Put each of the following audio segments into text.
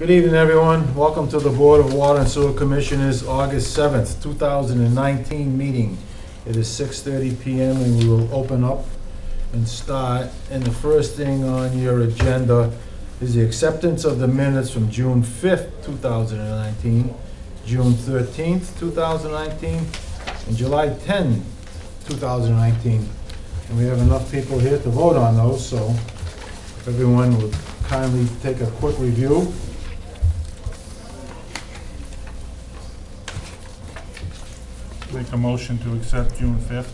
Good evening, everyone. Welcome to the Board of Water and Sewer Commissioners, August 7th, 2019 meeting. It is 6:30 PM and we will open up and start. And the first thing on your agenda is the acceptance of the minutes from June 5th, 2019, June 13th, 2019, and July 10, 2019. And we have enough people here to vote on those, so if everyone would kindly take a quick review. Make a motion to accept June 5th.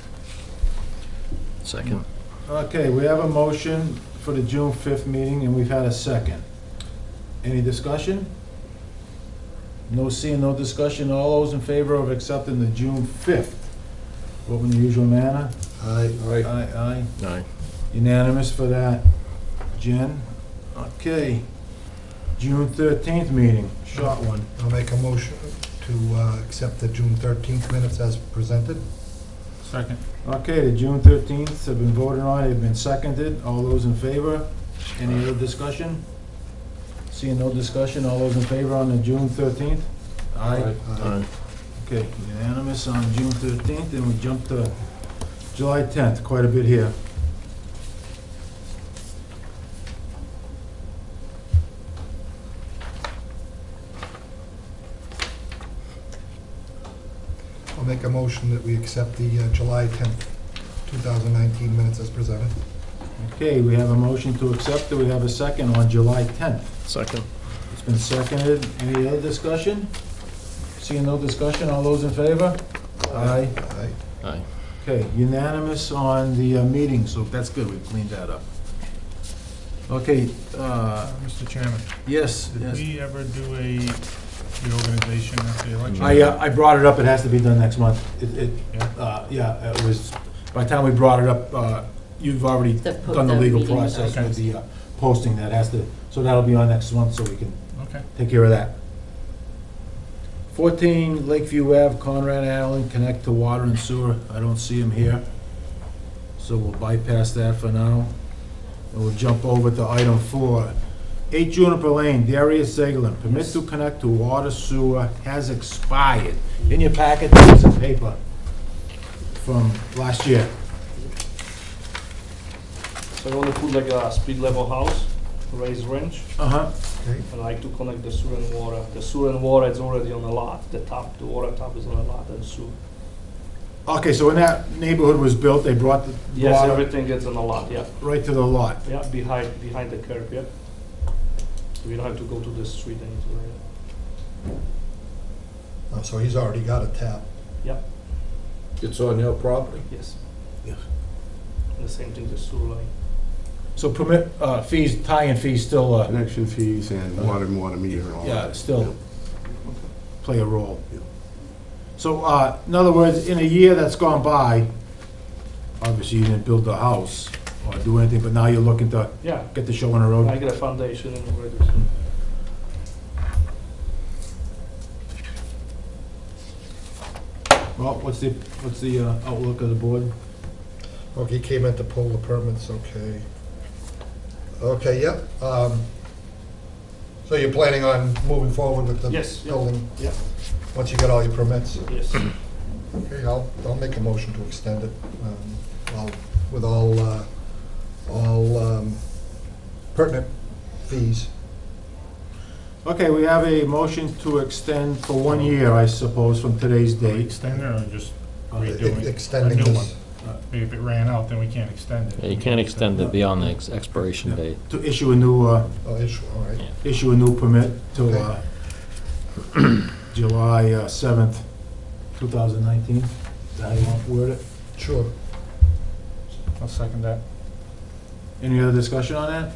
Second. Okay, we have a motion for the June 5th meeting, and we've had a second. Any discussion? No seeing, no discussion. All those in favor of accepting the June 5th? Vote in the usual manner? Aye. Aye, aye. Aye. Unanimous for that. Jen? Okay. June 13th meeting, short one. I'll make a motion to uh, accept the June 13th minutes as presented. Second. Okay, the June 13th have been voted on, they've been seconded. All those in favor? Any other discussion? Seeing no discussion, all those in favor on the June 13th? Aye. Aye. Okay, unanimous on June 13th, and we jump to July 10th, quite a bit here. Make a motion that we accept the uh, July 10th, 2019 minutes as presented. Okay, we have a motion to accept, do we have a second on July 10th? Second. It's been seconded, any other discussion? Seeing no discussion, all those in favor? Aye. Aye. Aye. Okay, unanimous on the uh, meeting, so that's good, we cleaned that up. Okay, uh, Mr. Chairman, yes, did yes. we ever do a reorganization after the election? I, uh, I brought it up, it has to be done next month. It, it, Yeah. uh, yeah, it was, by the time we brought it up, uh, you've already The po- done the the legal meeting, process okay. with the uh, posting that has to, so that'll be on next month, so we can Okay. take care of that. 14 Lakeview Ave, Conrad Allen, connect to water and sewer. I don't see him here. So we'll bypass that for now. And we'll jump over to item four. 8 Juniper Lane, Darius Zaglin, permit to connect to water sewer has expired. In your packet, there's some paper from last year. So I want to put like a speed level house, raised range, Uh-huh. Okay. and I like to connect the sewer and water. The sewer and water is already on the lot, the top, the water top is on the lot and sewer. Okay, so when that neighborhood was built, they brought the Yes, water everything gets on the lot, yeah, right to the lot. yeah, behind, behind the curb, yeah. So we don't have to go to the street anything, Oh, So he's already got a tap. yeah, It's on your property? yes. Yes. And the same thing, the sewer line. So permit, uh, fees, tie-in fees still, uh, Connection fees and water and water meter and all that. yeah, still play a role. So, uh, in other words, in a year that's gone by, obviously you didn't build the house or do anything, but now you're looking to Yeah, get the show on the road? I get a foundation and already. Well, what's the, what's the uh, outlook of the board? Okay, he came in to pull the permits, okay. Okay, yep. um, So you're planning on moving forward with the Yes, yeah. building? Yeah. Once you get all your permits? Yes, Okay, I'll, I'll make a motion to extend it, um, all- with all, uh, all um, pertinent fees. Okay, we have a motion to extend for one year, I suppose, from today's date. Extend it or just Uh, redoing Ex- a Extending new one? this, If it ran out, then we can't extend it. Yeah, you can't extend it beyond the ex- expiration date. To issue a new, uh, oh, issue, all right. Yeah. issue a new permit till uh, July uh, 7th, 2019. Is that how you want to word it? Sure. I'll second that. Any other discussion on that?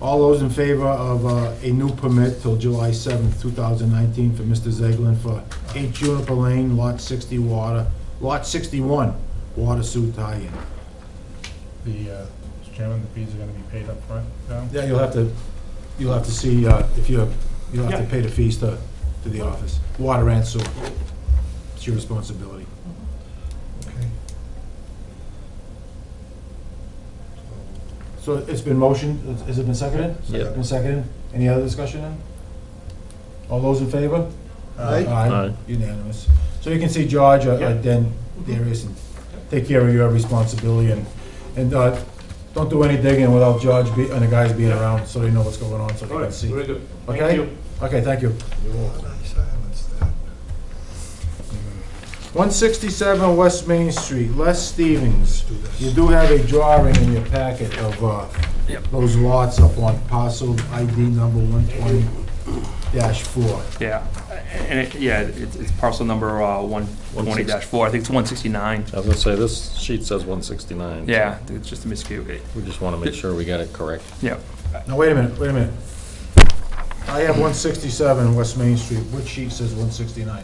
All those in favor of uh, a new permit till July 7th, 2019 for Mr. Zeglin for 8 Juniper Lane, Lot 60 water, Lot 61, water sewer tie-in. The, uh, Mr. Chairman, the fees are gonna be paid up front. now? Yeah, you'll have to, you'll have to see uh, if you're, you'll have to Yeah. pay the fees to, to the office, water and sewer. It's your responsibility. So it's been motioned, has it been seconded? Yep. Been seconded? Any other discussion then? All those in favor? Aye. Aye. Unanimous. So you can see George, uh, uh, then Darius, and take care of your responsibility, and, and, uh, don't do any digging without George be, and the guys being around, so they know what's going on, so they All can right, see. very good. Okay? Okay, thank you. 167 West Main Street, Les Stevens. You do have a drawing in your packet of uh, those lots up on parcel ID number 120-4. Yeah, and it, yeah, it's, it's parcel number, uh, 120-4. I think it's one sixty-nine. I was gonna say, this sheet says one sixty-nine. Yeah, it's just a miscue. We just wanna make sure we got it correct. Yeah, Now, wait a minute, wait a minute. I have 167 West Main Street. Which sheet says 169?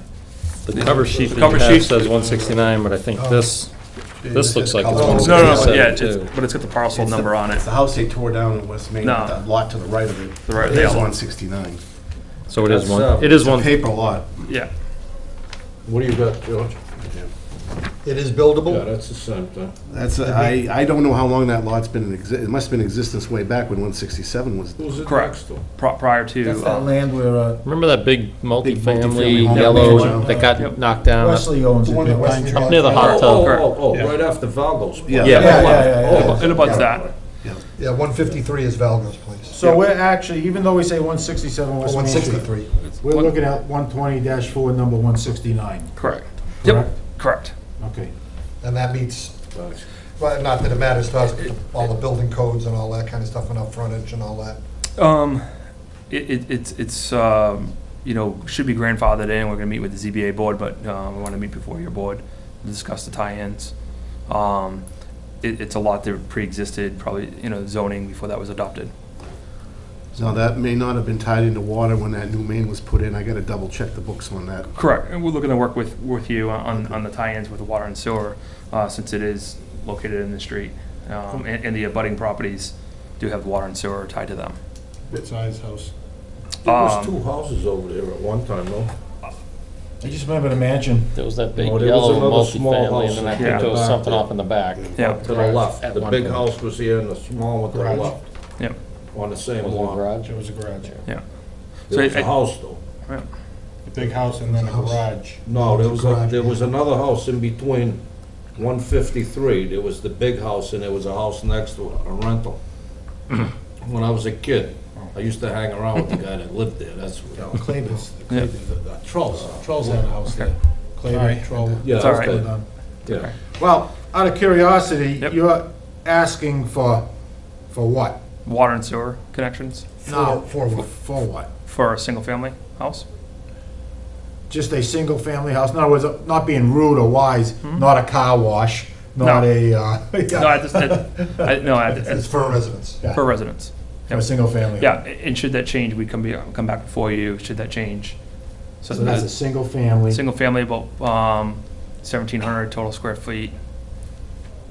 The cover sheet The that cover you have sheet- says one sixty-nine, but I think this, this looks like it's No, one no, no, no, sixty-seven yeah, it's, too. but it's got the parcel It's the- number on it. It's the house they tore down in West Main, No. the lot to the right of it. The right- It the is yellow. one sixty-nine. So it is That's, one, uh, it is It's a one, paper lot. Yeah, What do you got, George? It is buildable? Yeah, buildable? that's the same thing. That's, a- I, I don't know how long that lot's been in exi, it must have been in existence way back when one sixty-seven was. Who's it Correct. next to? pri- prior to, That's that um, land where uh, remember that big multifamily multifamily home yellow building. that got knocked down? Wesley owns it. The one that Wesley Pine got- near the hot Oh, tub. oh, oh, oh, right after Valdo's. Yeah. Yeah. Yeah, yeah, yeah, it yeah. ab- it abuts that. Yeah, 153 is Valgo's place. So we're actually, even though we say 167 Or West Main Street, 163. we're looking at 120-4, number 169, Correct. Yep, correct? Correct. Okay. And that meets, well, not that it matters to us, but all the building codes and all that kind of stuff, and up frontage and all that. Um, it, it, it's, it's, um, you know, should be grandfathered in, we're gonna meet with the ZBA board, but, um, we wanna meet before your board to discuss the tie-ins. Um, it, it's a lot that pre-existed, probably, you know, zoning before that was adopted. Now, that may not have been tied into water when that new main was put in. I gotta double check the books on that. Correct, and we're looking to work with, with you on, on the tie-ins with the water and sewer, uh, since it is located in the street. Um, and, and the abutting properties do have water and sewer tied to them. What size house? There was Um, two houses over there at one time, no? I just remember the mansion. There was that big No, there was yellow another small multifamily, house and then I in think the there was back something there. off in the back. Yeah, To the left, At the one big point. house was here and the small one to the Garage. left, yep, on the same Was it a lot. garage? It was a garage. yeah. So There was I- a house though. A big house and then a garage. No, there was, a Garage, there was another house in between one fifty-three, there was the big house and there was a house next to it, a rental. When I was a kid, I used to hang around with the guy that lived there, that's what. Clavis, Yeah. Trolls, Trolls uh, uh, uh, had a house there. Sorry. Clavis, Troll. Yeah, It's all right. okay. Yeah. Well, out of curiosity, Yep. you're asking for, for what? Water and sewer connections No, For- for what? For what? for a single-family house? Just a single-family house? In other words, not being rude or wise, not a car wash, not No. a, uh, No, I just, I, I- no, I- It's it's for a residence. yeah, per residence. for a single-family. Yeah, and should that change, we come be, come back before you, should that change. So So that's a that's single-family. single family, about, um, seventeen hundred total square feet.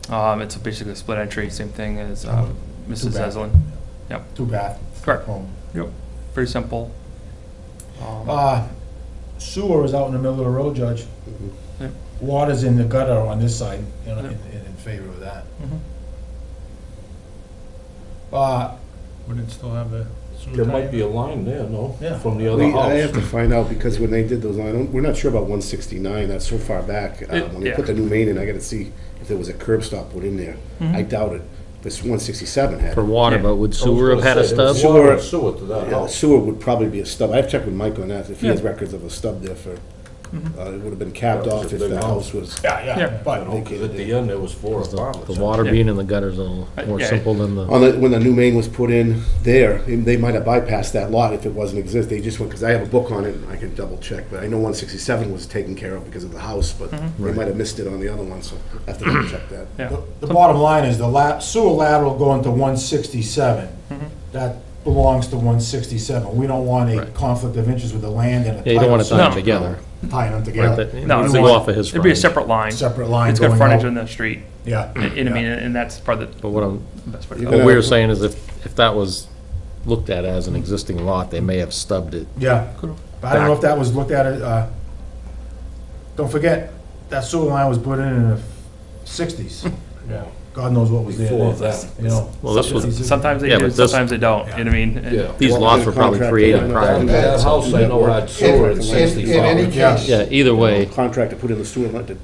Um, it's basically a split entry, same thing as, uh, Mrs. bad. Yep. Two-bath. Correct. home. Very simple. Um, Uh, sewer is out in the middle of the road, Judge. Yeah. Water's in the gutter on this side, you know, in, in in favor of that. mhm. Uh, Would it still have a sewer There tie might be a line there, no? Yeah. From the other We, I have house. to find out, because when they did those, I don't, we're not sure about one sixty-nine, that's so far back. Uh, It- When they yeah. put the new main in, I gotta see if there was a curb stop put in there. I doubt it. This one sixty-seven had. For it. water, Yeah. but would I was sewer have had a say, there stub? Water and sewer to that Yeah, house. sewer would probably be a stub. I've checked with Mike on that, if he has records of a stub there for, uh, it would have been capped That off if the house. house was. yeah, Yeah. yeah, but, You know, 'cause at the end, there was four The apartments. the water Yeah. being in the gutters a little Uh, more yeah. simple than the, On the, when the new main was put in there, they might have bypassed that lot if it wasn't exist. They just went, because I have a book on it, and I can double check, but I know one sixty-seven was taken care of because of the house, but they might have missed it on the other one, so I have to double check that. Yeah, the, the bottom line is the la, sewer lateral going to one sixty-seven, that belongs to one sixty-seven. We don't want a Right. conflict of interest with the land and the yeah, you don't want to title, tie No. them together. Tying them Right, together. that- No, It it's would like- go off of his it'd be a frontage. separate line. Separate line It's got going frontage out. on the street, Yeah. you know what I mean, and that's part of But what I'm, the best way to You're go. what we're saying is if, if that was looked at as an existing lot, they may have stubbed it. Yeah, but I don't know if that was looked at, it, uh, don't forget, that sewer line was put in in the sixties. Yeah. God knows what was there. Before then, that. You know. Well, this was- Sometimes they Yeah, do, but this- sometimes they don't, you know what I mean? Yeah. These Well, lots were probably created prior to That that. so- house, I know, had sewer in In- in- sixty-five. In any case. Yeah, either way, Contract to put in the sewer line to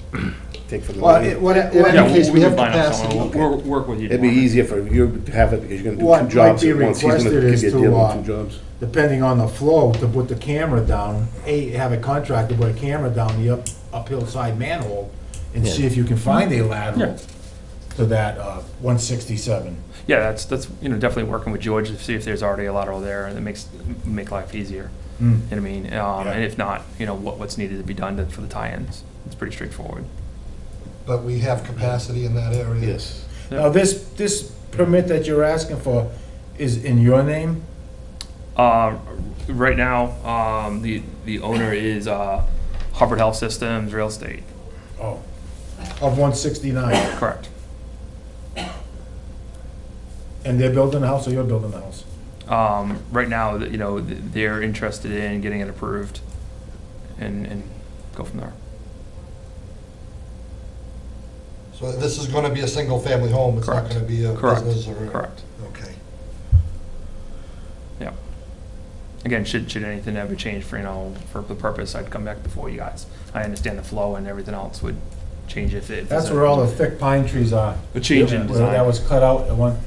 take from the Well, line. what- in Yeah, any case, we can have find out capacity. We'll, we'll work with you. It'd be easier for you to have it because you're gonna do might two jobs be at once. He's gonna requested give is you a to, deal uh, on two jobs. Depending on the flow, to put the camera down, A, have a contractor put a camera down the up, uphill side manhole and see if you can find a lateral to that, uh, one sixty-seven. Yeah, that's, that's, you know, definitely working with George to see if there's already a lateral there and it makes, make life easier. You know what I mean? Um, Yeah. and if not, you know, what, what's needed to be done to- for the tie-ins. It's pretty straightforward. But we have capacity in that area. Yes. Now, this, this permit that you're asking for is in your name? Uh, right now, um, the, the owner is, uh, Hubbard Health Systems Real Estate. Oh. Of one sixty-nine, Correct. And they're building the house or you're building the house? Um, right now, that, you know, th- they're interested in getting it approved and, and go from there. So this is gonna be a single-family home, it's not Correct. gonna be a Correct. business or? Correct. Okay. Yeah. Again, should, should anything ever change for, you know, for the purpose, I'd come back before you guys. I understand the flow and everything else would change if it. That's where all the thick pine trees are. A change in Where That was cut out at one,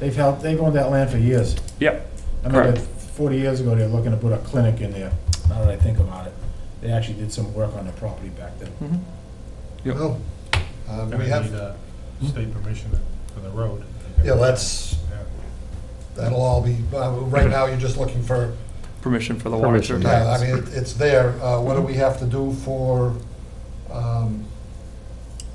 they've held, they've owned that land for years. Yep, I mean, Correct. forty years ago, they were looking to put a clinic in there, now that I think about it. They actually did some work on the property back then. Mhm. Yep. Well, uh, we need, have, uh, state permission for the road. yeah, that's, Yeah. that'll all be, uh, right now, you're just looking for, permission for the water Permission. sewer yeah, I mean, it- it's there. Uh, What do we have to do for, um,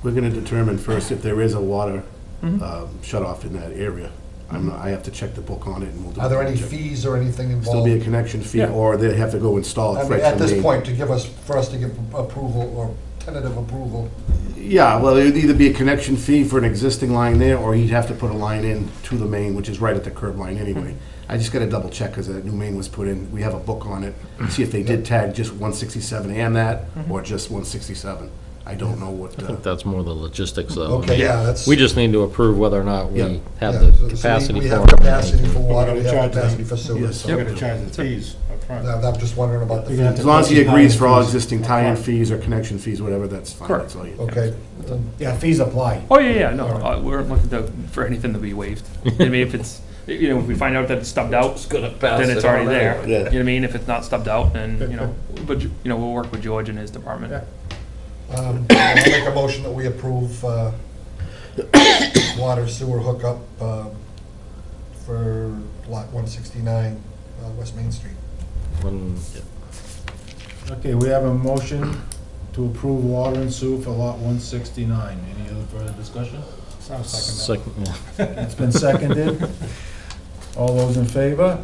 We're gonna determine first if there is a water Mhm. um, shut off in that area. I'm not, I have to check the book on it and we'll do. are there any check. fees or anything involved? Still be a connection fee, Yeah. or they have to go install I it mean, right at from this main. point, to give us, for us to give approval or tentative approval, Yeah, well, it'd either be a connection fee for an existing line there, or he'd have to put a line in to the main, which is right at the curb line anyway. Hmm. I just gotta double check, because that new main was put in, we have a book on it, see if they did tag just one sixty-seven and that, mm-hmm. or just one sixty-seven. I don't know what, I uh, think that's more the logistics though. okay, yeah, that's. We just need to approve whether or not Yeah. we have yeah, the so- so we- capacity We for have it. capacity for water, we have capacity for sewer, Yes. so. You're gonna charge the fees up front. I'm I'm just wondering about the You're gonna have fees. as long as he agrees for all existing tie-in fees or connection fees, whatever, that's fine, Correct. that's all you. Okay, Yeah, fees apply. Oh, yeah, yeah, no, uh, we're looking to, for anything to be waived. I mean, if it's, you know, if we find out that it's stubbed out, It's gonna pass then it's already there. You know what I mean? If it's not stubbed out, then, you know, but, you know, we'll work with George and his department. Yeah. Um, I'll make a motion that we approve, uh, water sewer hookup, uh, for lot one sixty-nine, uh, West Main Street. When- Okay, we have a motion to approve water and sewer for lot one sixty-nine. Any other further discussion? Sounds second. Second, yeah. It's been seconded. All those in favor?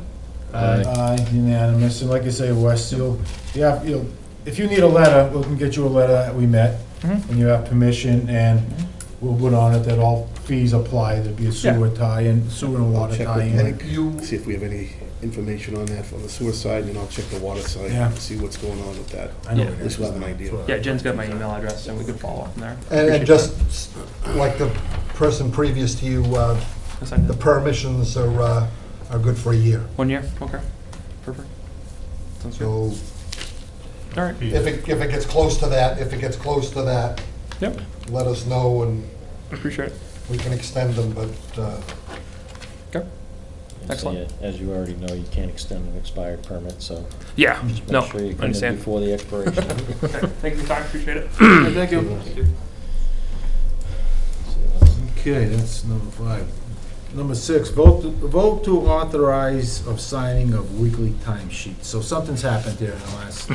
Aye. Aye, unanimous. And like I say, West, you'll, you have, you'll, if you need a letter, we can get you a letter that we met, Mhm. and you have permission, and we'll put on it that all fees apply, there'd be a sewer tie-in, sewer and water Check with tie-in. Mike. You, See if we have any information on that from the sewer side, and I'll check the water side, Yeah. see what's going on with that. I know Yeah. it At least we'll have an idea. Yeah, Jen's got my email address, and we could follow up from there. and, and just s- like the person previous to you, uh, that. Yes, I did. the permissions are, uh, are good for a year. One year, okay, perfect. Sounds good. So All right, if it, if it gets close to that, if it gets close to that, yep, let us know and appreciate it. we can extend them, but, uh, Okay. So, Excellent. yeah, As you already know, you can't extend an expired permit, so Yeah, just no, make sure you come in understand. before the expiration. Okay, Thank you for your time, appreciate it. Thank you. Okay, that's number five. Number six, vote, to- vote to authorize of signing of weekly timesheets. So something's happened here in the last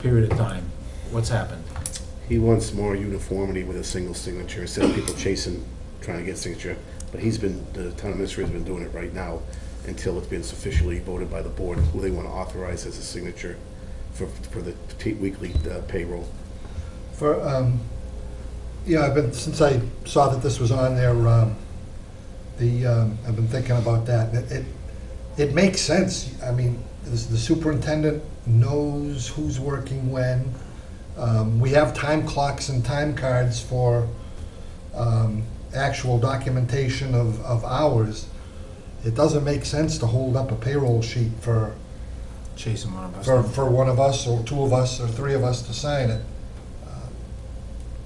period of time. What's happened? He wants more uniformity with a single signature, instead of people chasing, trying to get signature. But he's been, the town administrator's been doing it right now until it's been sufficiently voted by the board, who they want to authorize as a signature for, for the t- weekly uh, payroll. For, um, yeah, I've been, since I saw that this was on there, um, the, um, I've been thinking about that. It, it- it makes sense. I mean, the the superintendent knows who's working when. Um, we have time clocks and time cards for, um, actual documentation of, of hours, it doesn't make sense to hold up a payroll sheet for, Chase him on a bus. for, for one of us, or two of us, or three of us to sign it.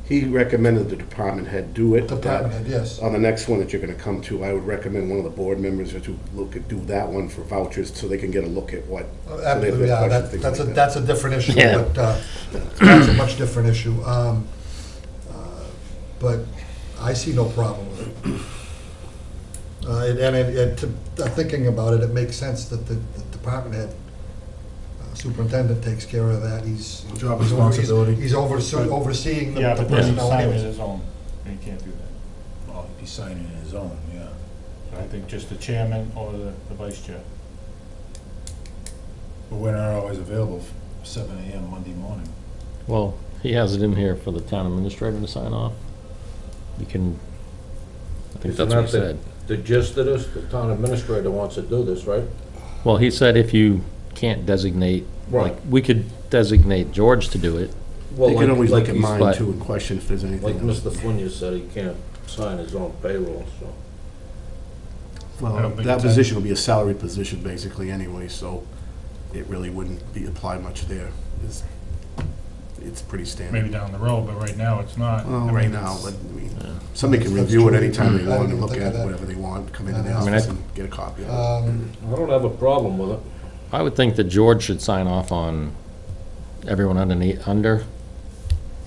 He recommended the department head do it. Department head, yes. On the next one that you're gonna come to, I would recommend one of the board members to look at, do that one for vouchers, so they can get a look at what. so they've Absolutely, got yeah, questions, that, things that's a, like that. that's a different issue, Yeah. but, uh, that's a much different issue. Um, uh, But I see no problem with it. Uh, and, and it, it, to- uh, thinking about it, it makes sense that the, the department head, uh, superintendent takes care of that, he's. Job he's over- he's- responsibility. He's overse- overseeing the Yeah, the but then he personnel. signed it anyways. his own, and he can't do that. Oh, he'd be signing his own, yeah. So I think just the chairman or the, the vice chair. But we're not always available f- seven AM Monday morning. Well, he has it in here for the town administrator to sign off. You can, I think Isn't that's what he that the- said. The gist of this, the town administrator wants to do this, right? Well, he said if you can't designate, like, Right. we could designate George to do it. Well, They can like- always like look at he's- mine but- too and question if there's anything. Like anything. Mr. Funya said, he can't sign his own payroll, so. I Well, don't think that it's position will be a salary position basically anyway, so it really wouldn't be applied much there. It's, it's pretty standard. Maybe down the road, but right now it's not. Well, I right now, it's- but, I mean, somebody can That's review it true. anytime they I want didn't and look think at of that. whatever they want, come into the I mean, office and get a copy of it. Um, I don't have a problem with it. I would think that George should sign off on everyone underneath, under,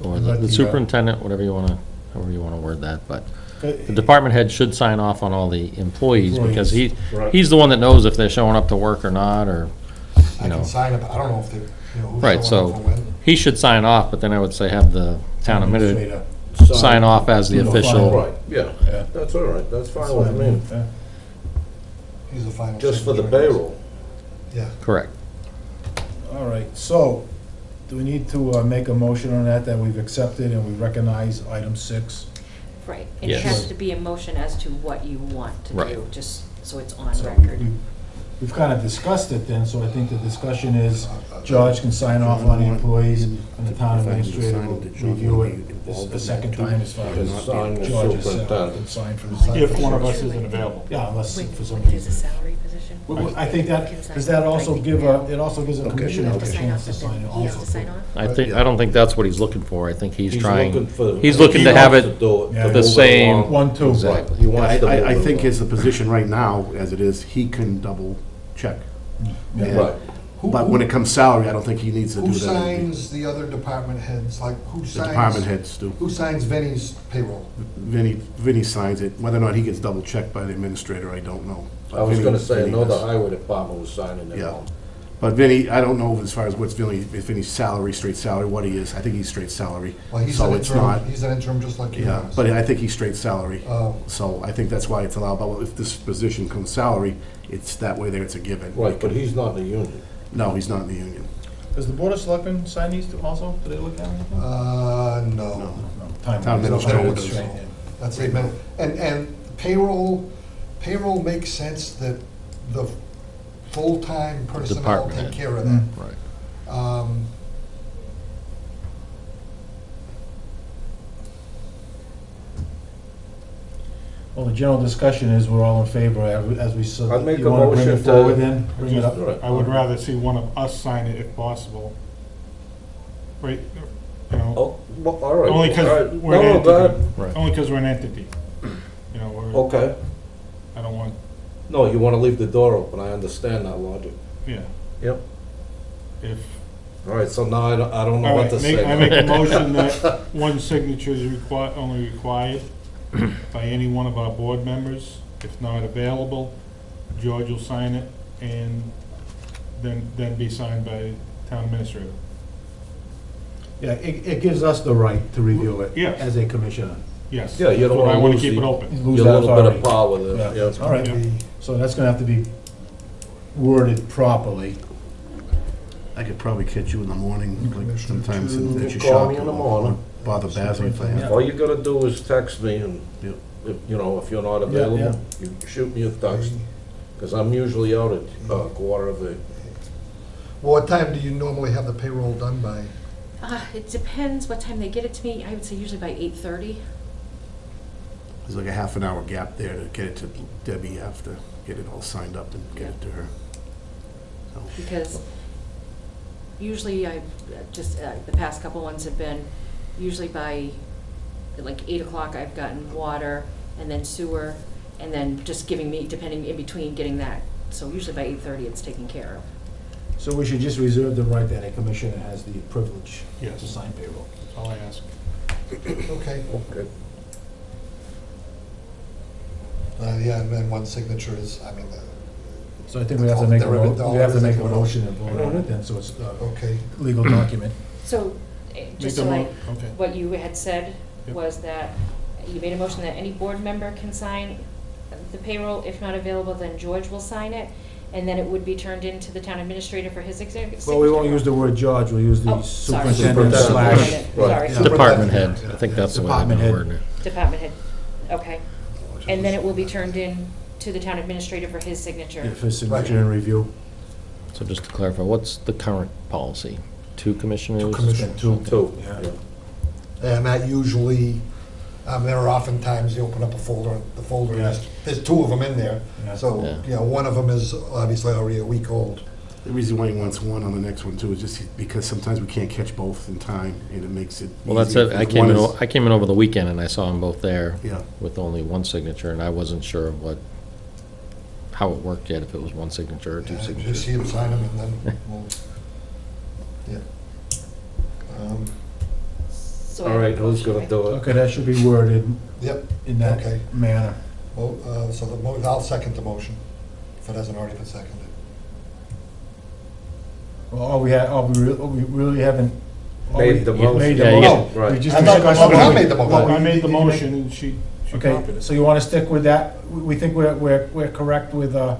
or the- Let the the, uh, superintendent, whatever you wanna, however you wanna word that, but Uh, the department head should sign off on all the employees, because he, Right. he's the one that knows if they're showing up to work or not, or, I you know. can sign it, but I don't know if they, you know, who's Right, showing up so- for when. He should sign off, but then I would say have the town administrator sign off as the official. Right, yeah, Yeah. that's all right, that's That's fine with me. He's the final. Just for the signature. payroll. Yeah. Correct. All right, so, do we need to uh, make a motion on that, that we've accepted and we recognize item six? Right, and it Yes. has to be a motion as to what you want to Right. do, just so it's on So record. we- We've kind of discussed it then, so I think the discussion is, George can sign off on the employees, and the town If I can administrator sign will it, did George review it be involved a second time as far as sign the George is set superintendent. and for the. If one of us isn't available. Yeah, unless for some a reason. salary position. Well, well, I think that, Can does that also give a, it also gives a Okay. Commissioner have a to sign chance to but sign it he has to also. sign off. I think, I don't think that's what he's looking for. I think he's He's trying, looking for. he's looking to have wants it do to Yeah. move the same- along. One, two. Exactly. He wants I, to move I, I it think along. his, the position right now, as it is, he can double check. Yeah. And- Right, Who- But when it comes salary, I don't think he needs to do Who that. signs the other department heads, like, who signs? The signs? department heads do. Who signs Vinnie's payroll? Vinnie, Vinnie signs it. Whether or not he gets double checked by the administrator, I don't know. I was Vinnie- gonna say, I Vinnie know the does. highway department was signing it Yeah. on. But Vinnie, I don't know as far as what's Vinnie, if Vinnie's salary, straight salary, what he is. I think he's straight salary. Well, he's So an it's interim, he's an interim just like you yeah, guys. but I think he's straight salary. Oh, So I think that's why it's allowed, but if this position comes salary, it's that way there, it's a given. Right, but he's not in the union. No, he's not in the union. Does the Board of Selectmen sign these too also? Do they look at them? uh, no. No. No, Town administrator does. Right, yeah. That's it, man. And, and payroll, payroll makes sense that the full-time personnel Department take head. care of that. Right. Um, Well, the general discussion is we're all in favor as as we, so I'd make you a wanna bring it motion to- forward then? Bring it up? I would rather see one of us sign it if possible. Right, you know, Oh, well, all right. Only 'cause all right. we're an No, no, go entity. Right. only because we're an entity. You know, we're, Okay. I don't want, No, you wanna leave the door open, I understand that logic. yeah, Yep. if, All right, so now I don't, I don't know all what right, to say. make, I now. make a motion that one signature is required, only required by any one of our board members. If not available, George will sign it and then, then be signed by town administrator. Yeah, it, it gives us the right to review it. Yes. As a commissioner. Yes. Yeah, you don't that's what I wanna wanna lose keep it the- open. Lose Your that little bit authority. of power there, Yeah, yeah. all right. the- So that's gonna have to be worded properly. I could probably catch you in the morning, like sometimes two. at your You shop. call me in the morning. Bother Bazey if I have. All you gotta do is text me and, Yep. if, you know, if you're not available, you shoot me a text. Cause I'm usually out at, uh, quarter of eight. Well, what time do you normally have the payroll done by? Uh, it depends what time they get it to me, I would say usually by eight thirty. There's like a half an hour gap there to get it to Debbie, after, get it all signed up and get it to her. So, Because usually I, just, uh, the past couple ones have been, usually by like eight o'clock, I've gotten water and then sewer, and then just giving me, depending in between, getting that. So usually by eight thirty, it's taken care of. So we should just reserve the right that a commissioner has the privilege Yes. to sign payroll. That's all I ask. Okay. Okay. Uh, yeah, and then one signature is, I mean, uh, So I think we have to make, a They're- mo- we have to make a motion and vote on it then, so it's a okay. legal document. So, just Make so the I, mo- Okay. what you had said Yep. was that you made a motion that any board member can sign the payroll. If not available, then George will sign it, and then it would be turned into the town administrator for his exec- signature. Well, we won't use the word George, we'll use the Oh, sorry. superintendent Superintendent. slash. Superintendent, Right. Sorry, Yeah. Department head, I think that's the way Department they're head. wording it. department head, okay. And then it will be turned in to the town administrator for his signature. Yeah, For signature and review. So just to clarify, what's the current policy? Two commissioners? Two commissioners. Two. Two. Yeah. And that usually, um, there are often times you open up a folder, the folder, Yeah. is there's two of them in there. Yeah. So, Yeah. you know, one of them is obviously already a week old. The reason why he wants one on the next one too is just because sometimes we can't catch both in time, and it makes it Well, that's easier it. I came one in, is- o- I came in over the weekend and I saw them both there Yeah, with only one signature, and I wasn't sure what, how it worked yet, if it was one signature or two Yeah, Just signatures. see him sign them and then we'll, yeah. Um, So I All have a right, who's motion, gonna right? do it? Okay, that should be worded Yep, in that Okay. manner. well, uh, so the, mo- I'll second the motion, if it hasn't already been seconded. Well, all we had, all we re- all we really haven't. all we- Made the motion. Made the Yeah, you motion. get- Right. We just I thought- discussed oh, I it. made the motion. Well, I made the did you make- motion and she, she Okay, copied it. so you want to stick with that? We we think we're, we're, we're correct with, uh,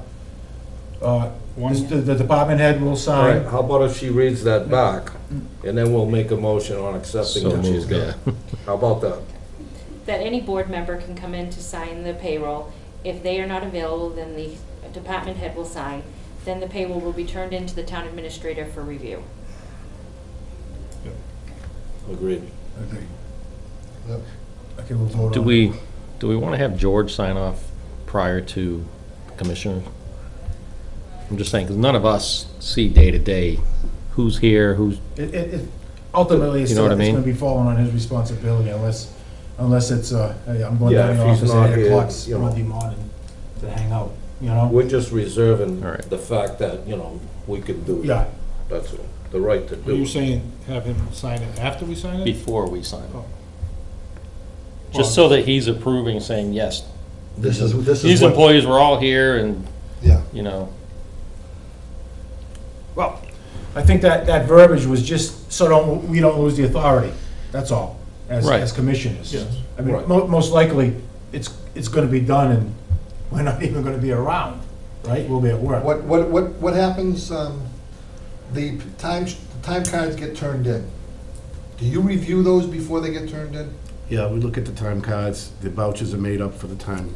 uh, One- the, the department head will All right, sign. how about if she reads that back, and then we'll make a motion on accepting So what she's moved, yeah. got. How about that? That any board member can come in to sign the payroll. If they are not available, then the department head will sign. Then the payroll will be turned into the town administrator for review. Agreed. Okay. Yep. Okay, we'll vote on it. Do we, do we want to have George sign off prior to commissioner? I'm just saying, because none of us see day to day who's here, who's, It, it, it- ultimately, it's, You know what I it's mean? gonna be falling on his responsibility unless, unless it's, uh, hey, I'm going Yeah, down to if the he's office not at eight here, o'clock you know. Monday morning to hang out, you know? We're just reserving All right. the fact that, you know, we could do Yeah, that. That's all, the right to Are do you it. saying have him sign it after we sign it? before we sign Oh. it? Just so that he's approving, saying, yes, This is, this is these what, employees were all here and, yeah, you know, well, I think that, that verbiage was just so don't, we don't lose the authority, that's all, as, Right. as commissioners. Yes. I mean, Right. mo- most likely, it's, it's gonna be done and we're not even gonna be around, right? We'll be at work. what, what, what, what happens, um, the time, the time cards get turned in. Do you review those before they get turned in? yeah, we look at the time cards, the vouchers are made up for the time,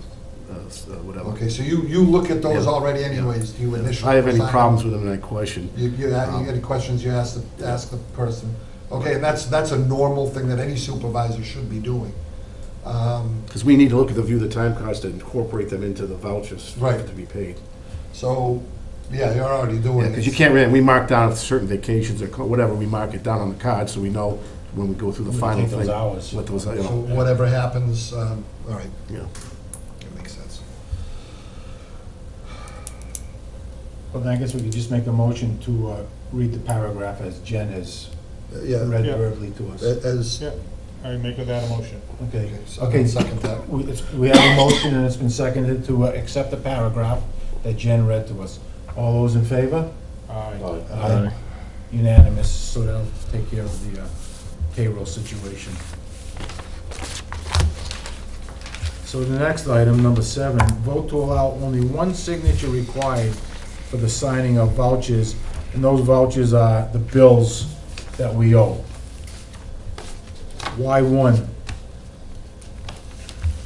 uh, s- uh, whatever. Okay, so you, you look at those Yeah. already anyways, you initially. I have any sign them? problems with them, then I question. You, you, ha- you get any questions, you ask the, ask the person. Okay, and that's, that's a normal thing that any supervisor should be doing. Um, Because we need to look at the view the time cards to incorporate them into the vouchers Right. to be paid. So, yeah, you're already doing Yeah, it. because you can't, really- we mark down certain vacations or co- whatever, we mark it down on the card, so we know when we go through the We final take those thing. hours. What those, you So know, whatever happens, um, all right, yeah. that makes sense. Well, then I guess we could just make a motion to, uh, read the paragraph as Jen has Uh, Yeah, read Yeah. verbally to us. a- as, Yeah, I make of that a motion. Okay, okay, so okay. I'll second that. We it's- we have a motion and it's been seconded to uh, accept the paragraph that Jen read to us. All those in favor? Aye. Aye. Aye. Unanimous, so that'll take care of the uh, payroll situation. So the next item, number seven, vote to allow only one signature required for the signing of vouchers, and those vouchers are the bills that we owe. Why one?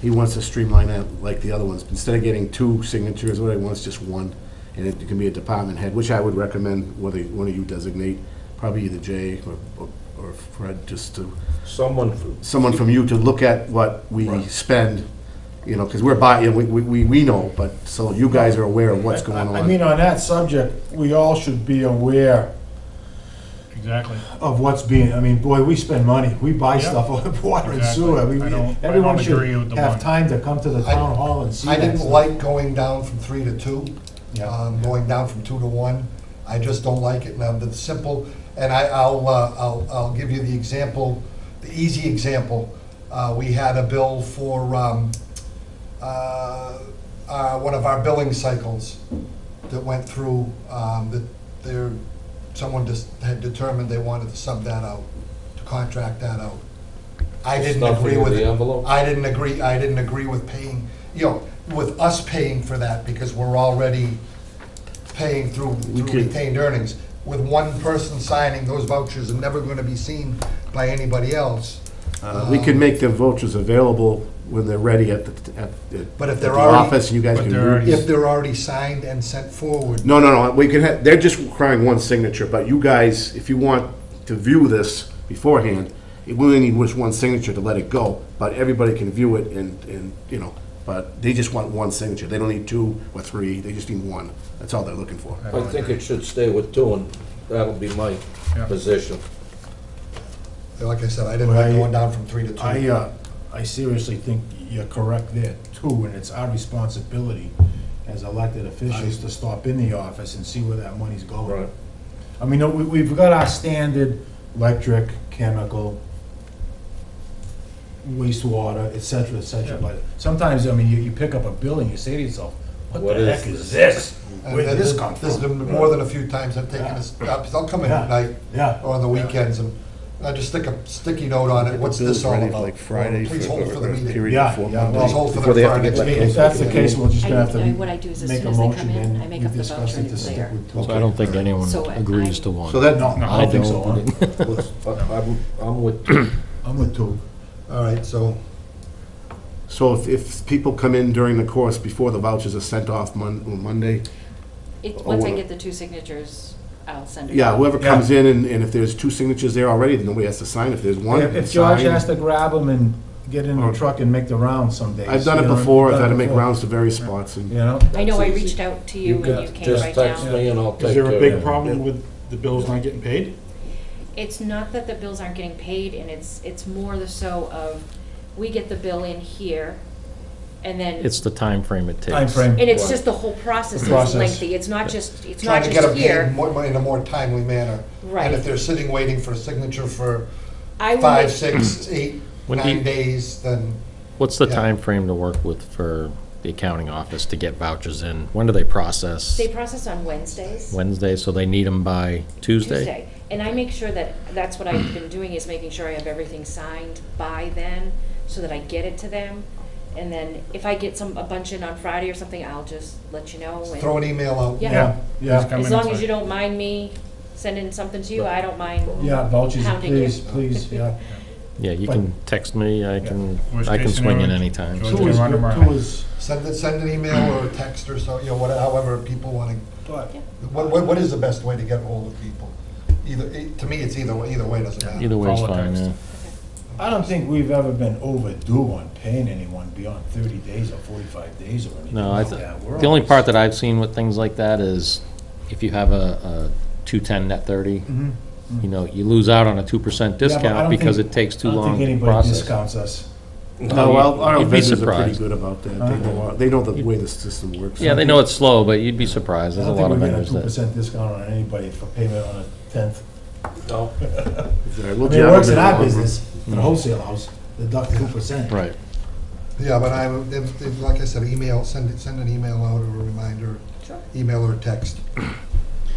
He wants to streamline that like the other ones. Instead of getting two signatures, what he wants just one. And it can be a department head, which I would recommend whether one of you designate, probably either Jay or, or- or Fred, just to, Someone, someone from you to look at what we Right. spend you know, because we're by, you know, we, we, we know, but, so you guys are aware of what's going on. I mean, on. on that subject, we all should be aware Exactly. of what's being, I mean, boy, we spend money, we buy Yeah. stuff on water and Exactly. sewer. We- I don't- I Everyone don't should agree with the have one. time to come to the I- town hall and see I that didn't stuff. like going down from three to two. Yeah. um, going down from two to one. I just don't like it. Now, the simple, and I, I'll, uh, I'll, I'll give you the example, the easy example. Uh, we had a bill for, um, uh, uh, one of our billing cycles that went through, um, that there, someone just had determined they wanted to sub that out, to contract that out. I didn't Stuffing agree in with the it. envelope? I didn't agree, I didn't agree with paying, you know, with us paying for that because we're already paying through We through could- retained earnings. With one person signing, those vouchers are never gonna be seen by anybody else. Uh, We could make the vouchers available when they're ready at the, at the But if at they're the already- office, you guys But can. they're already- If they're already signed and sent forward, No, no, no, we can have, they're just requiring one signature, but you guys, if you want to view this beforehand, it will only need just one signature to let it go, but everybody can view it and, and, you know, but they just want one signature. They don't need two or three, they just need one. That's all they're looking for. I think it should stay with two, and that'll be my Yeah. position. like I said, I didn't like going down from three to two. I, uh, I seriously think you're correct there too, and it's our responsibility as elected officials to stop in the office and see where that money's going. Right. I mean, we, we've got our standard electric, chemical, wastewater, et cetera, et cetera, but sometimes, I mean, you, you pick up a bill and you say to yourself, what What the is heck is this?" this? And Where did this come There's from? been more than a few times I've taken this, I'll come in at night Yeah. or on the weekends and I just stick a sticky note on it, what's this all about? Like Friday Please hold for the meeting. period Yeah, before yeah, Monday, Please hold for before the they have to Friday get meeting. If that's the case, we'll just I- gonna have I- what I do is to as make soon a as they come motion in, and I make we up the discuss voucher it and to it's stick there. with two. So I don't think anyone So, agrees to one. So that, No, I don't think so, huh? Let's- I- I'm, I'm with, I'm with two. All right, so, so if, if people come in during the course before the vouchers are sent off Mon, on Monday, It, once I get the two signatures, I'll send it. yeah, out. whoever Yeah. comes in and, and if there's two signatures there already, then nobody has to sign. If there's one, If if George sign. has to grab them and get in the truck and make the rounds some days. I've done you it know, before, I've done had to make before, rounds to various spots and. You know? I know I reached out to you you and you can came just right text down. me and I'll take care Is of there it. a big problem with the bills not getting paid? It's not that the bills aren't getting paid, and it's, it's more the so of, we get the bill in here, and then, It's the time frame it takes. Timeframe. and it's Right. just the whole process The is process. lengthy. It's not just, it's trying not to get just them paid here. more, in a more timely manner. Right. And if they're sitting waiting for a signature for I five, make- six, eight, When do you- nine days, then What's the Yeah. time frame to work with for the accounting office to get vouchers in? When do they process? They process on Wednesdays. Wednesday, so they need them by Tuesday? Tuesday. And I make sure that, that's what I've been doing, is making sure I have everything signed by then, so that I get it to them. And then if I get some, a bunch in on Friday or something, I'll just let you know. and- throw an email out. Yeah. Yeah, yeah, Just come As long and as you don't mind me sending something to you, I don't mind. yeah, vouchers, Pounding you. please, please, yeah. Yeah, you But- can text me, I can, Worst I can case swing in scenario, anytime. George Two is, run them two is, Send it, send an email or a text or so, you know, whatever, however people want to, but what, what, what is the best way to get hold of people? Either, eh, to me, it's either, way- either way, doesn't matter. Either way's Call or fine, text. yeah. I don't think we've ever been overdue on paying anyone beyond thirty days or forty-five days or anything No, I, like th- that. We're the only always- part that I've seen with things like that is if you have a, a two-ten net thirty, Mhm. you know, you lose out on a two percent Yeah, but I discount don't because think- it takes too long I don't long think to anybody process. discounts us. No, well, our You'd be vendors are pretty surprised. good about that. Huh? They know, our- they know the way the system works. Yeah, they know it's slow, but you'd be surprised. I There's a don't lot think of we get a vendors two that. percent discount on anybody for payment on a tenth. no, All right, I we'll mean, it jab works them in our on- business, for the wholesale house, deduct two percent. Right. Yeah, but I, if, if, like I said, email, send, it- send an email out or a reminder, Sure. email or text.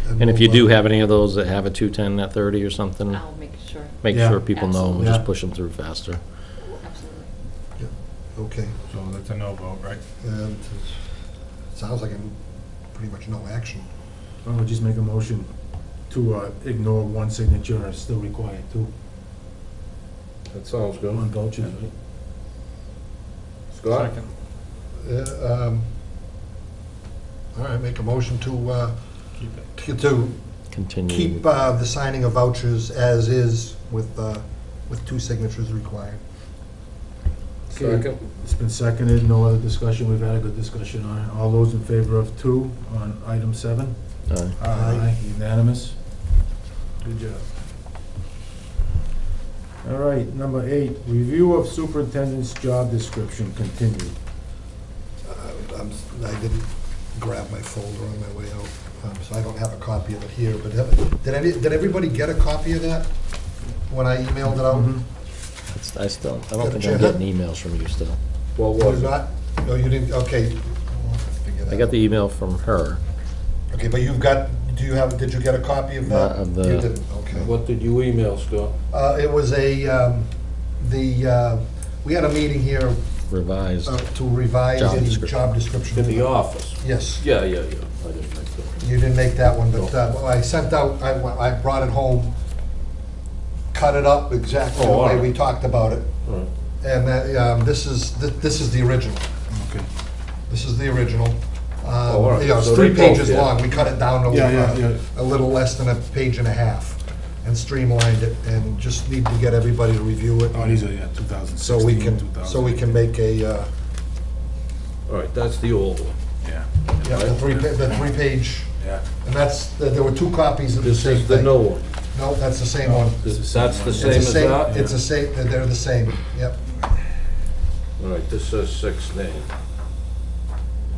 And if you we'll, do uh, have any of those that have a two-ten net thirty or something, I'll make sure, make Yeah. sure people know, and we'll just Yeah. push them through faster. absolutely. Okay, So that's a no vote, right? and it sounds like a pretty much no action. I would just make a motion to uh, ignore one signature and still require two that sounds good. on vouchers, right? Scott? Second. Yeah, um, all right, make a motion to, uh, Keep it. to, to Continue. keep, uh, the signing of vouchers as is with, uh, with two signatures required. Second. It's been seconded, no other discussion, we've had a good discussion on it. All those in favor of two on item seven? Aye. Aye. Unanimous? Good job. All right, number eight, review of superintendent's job description continued. Uh, I'm s- I didn't grab my folder on my way out, um, so I don't have a copy of it here, but have- did any, did everybody get a copy of that when I emailed it out? Mhm. It's- I still, I don't think I'm chance? getting emails from you still. What You was did it? not? No, you didn't, okay. I'll have to figure that I got out. the email from her. Okay, but you've got, do you have, did you get a copy of that? Not of the- You didn't, okay. What did you email, Scott? Uh, it was a, um, the, uh, we had a meeting here revised. uh, to revise Job the description. job description. In the office? Yes. Yeah, yeah, yeah. I didn't make that. You didn't make that one, but uh, I sent out, I I brought it home, cut it up exactly the Oh, all way right. we talked about it, All right. and that, um, this is, th- this is the original. Okay. This is the original. Um, Oh, all right. You know, it's So three both, pages yeah. long, we cut it down to Yeah, yeah, uh, yeah. a little less than a page and a half, and streamlined it, and just need to get everybody to review it. Oh, these are, yeah, 2016, So we can, so we can make a, uh, All right, that's the old one. Yeah, yeah, the three, pa- the three page, yeah. and that's, there were two copies of the This same is the thing. new one. No, that's the same one. This- That's the It's same the as that? It's the same, they're the same, yep. All right, this says sixteen.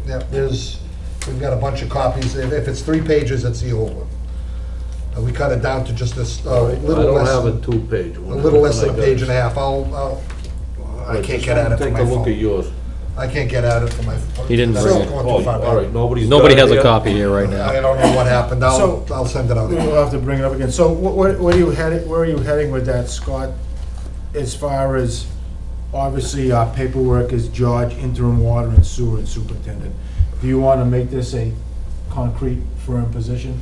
Yep, there's, we've got a bunch of copies, if if it's three pages, it's the old one. Uh, We cut it down to just a s- a All right, I little don't less, have a than- two-page a one. little less than a I got page and a half, I'll, I'll, I can't just get at it from my Take a look at phone. yours. I can't get at it from my. He didn't bring it. Oh, all right, nobody's. Nobody got has a yet? copy here right now. I don't know what happened, I'll, So- I'll send it out. We'll have to bring it up again. So wh- wh- where are you headed, where are you heading with that, Scott? As far as, obviously, our paperwork is George, interim water and sewer and superintendent. Do you want to make this a concrete, firm position?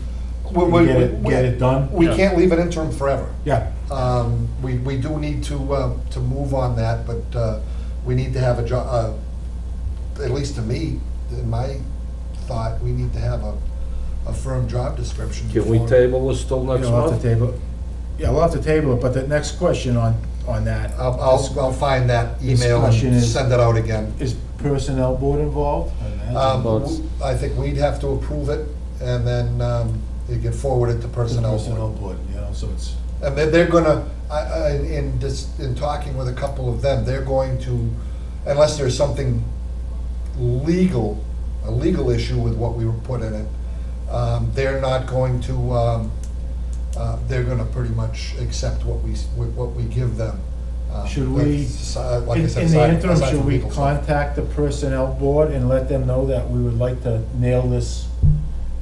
We- we- Get it, we- get it done? We can't leave it interim forever. Yeah, Um, We, we do need to, uh, to move on that, but uh, we need to have a job, at least to me, in my thought, we need to have a, a firm job description. Can we before- table this till next you'll have to month? table, yeah, we'll have to table it, but the next question on, on that. I'll, I'll, I'll find that email Discussion and is- send it out again. Is personnel board involved? I imagine. Um, Well, it's- think we'd have to approve it, and then um, you can forward it to personnel Personnel board. board, you know, so it's, And they're, they're gonna, I, I, in this, in talking with a couple of them, they're going to, unless there's something legal, a legal issue with what we were put in it, um, they're not going to, um, uh, they're gonna pretty much accept what we, s- what we give them. Uh, Should we- that's, like I in said, in the aside- interim, aside should from we legal stuff. contact the personnel board and let them know that we would like to nail this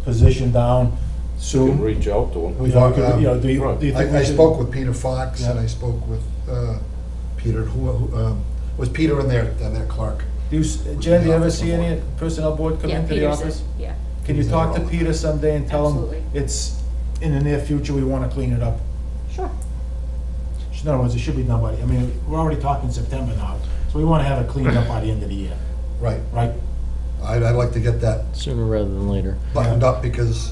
position down You can soon? reach out to You them. know, could- you know, do you, Right. do you think we I, I should? spoke with Peter Fox, and Yeah. I spoke with, uh, Peter, who, who, um, was Peter in there, and there, Clark? Do you, s- Jen, do you ever see any personnel board come Yeah, into the Peter's office? in, yeah. Can you talk to. Peter someday and tell him Absolutely. it's, in the near future, we wanna clean it up? Sure. In other words, it should be done by, I mean, we're already talking September now, so we wanna have it cleaned up by the end of the year, Right, right? I'd, I'd like to get that Sooner rather than later. buttoned up, because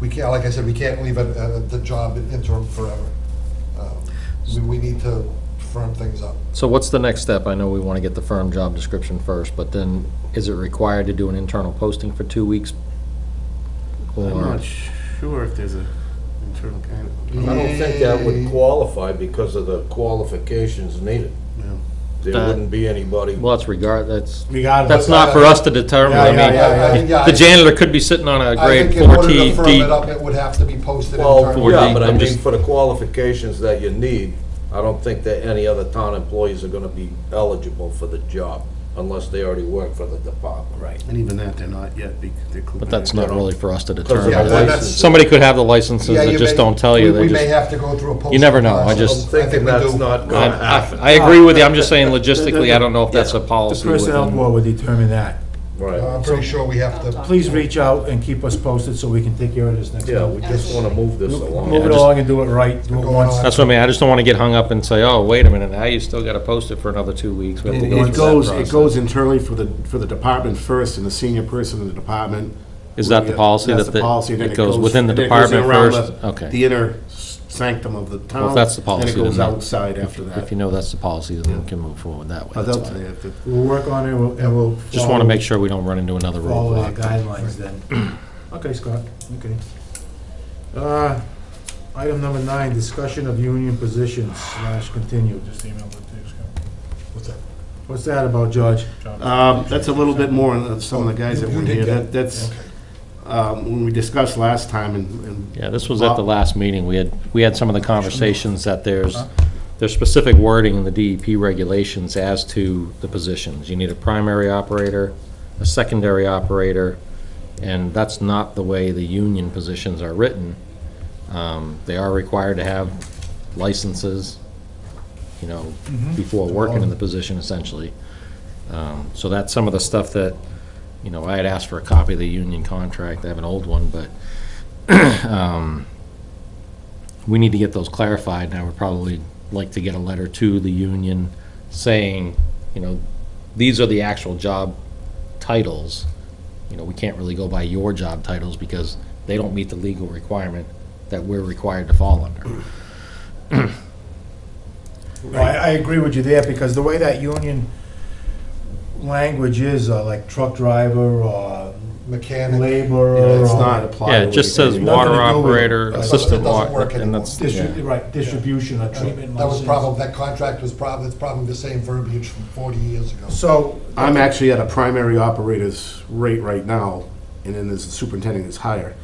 we can't, like I said, we can't leave it, uh, the job interim forever. Um, We, we need to firm things up. So what's the next step? I know we want to get the firm job description first, but then is it required to do an internal posting for two weeks? I'm Or, not sure if there's a internal candidate. I don't think that would qualify because of the qualifications needed. Yeah. There That- wouldn't be anybody. well, that's regard, that's, Regardless. that's not for us to determine. Yeah, I yeah, yeah, yeah, mean, yeah. the janitor could be sitting on a I grade think in order four to T, firm it up, it would have to be posted Well, internally. Or yeah, D, but I I'm mean, just- for the qualifications that you need, I don't think that any other town employees are gonna be eligible for the job unless they already work for the department. Right. And even that, they're not yet, bec- they're. But that's not really for us to determine. Yeah, that- that's- Somebody could have the licenses Yeah, that you just may- don't tell you, we- they We may just, have to go through a posting. You never know, I process. just- I'm I thinking think we that's do. not I, gonna happen. I I agree with you, I'm just saying logistically, I don't know if that's a policy The policy personnel within. board would determine that. Uh, I'm Right. pretty sure we have to, Please reach out and keep us posted so we can take care of this next Yeah, month. we just wanna move this along. Move it along and do it right, do it Going once. on. That's what I mean, I just don't want to get hung up and say, oh, wait a minute, now you still got to post it for another two weeks. We have to It go it through that goes, it process. goes internally for the, for the department first, and the senior person in the department. Is that the policy that's that the the- policy, then it goes within the and then it goes department around first? the- Okay. The inner s- sanctum of the town. Well, if that's the policy, And it goes then- outside after that. If you know that's the policy, then we can move forward that way. But That's they'll- fine. they have to- We'll work on it and we'll- and we'll. Just want to make sure we don't run into another Follow the roadblock. guidelines then. Okay, Scott, okay. Uh, Item number nine, discussion of union positions slash continued. Just emailed it to you, Scott. What's that? What's that about, George? Um, That's a little bit more on some of the guys that You were here. That- That's, okay. Um, when we discussed last time and, and Yeah, this was at the last meeting. We had, we had some of the conversations that there's, there's specific wording in the DEP regulations as to the positions. You need a primary operator, a secondary operator, and that's not the way the union positions are written. Um, They are required to have licenses, you know, before working in the position essentially. Um, So that's some of the stuff that, you know, I had asked for a copy of the union contract. I have an old one, but um, we need to get those clarified, and I would probably like to get a letter to the union saying, you know, these are the actual job titles. You know, we can't really go by your job titles because they don't meet the legal requirement that we're required to fall under. I, I agree with you there, because the way that union language is, uh, like truck driver or Mechanic. laborer. Yeah, it's or not applied. Yeah, it just says. Nothing water to do with- operator, It doesn't- assistant it doesn't water, work and anymore. that's, Distri- yeah. Right, distribution or treatment. That was license. probably, that contract was probably, it's probably the same verbiage from 40 years ago. So. I'm actually at a primary operator's rate right now, and then there's the superintendent is higher.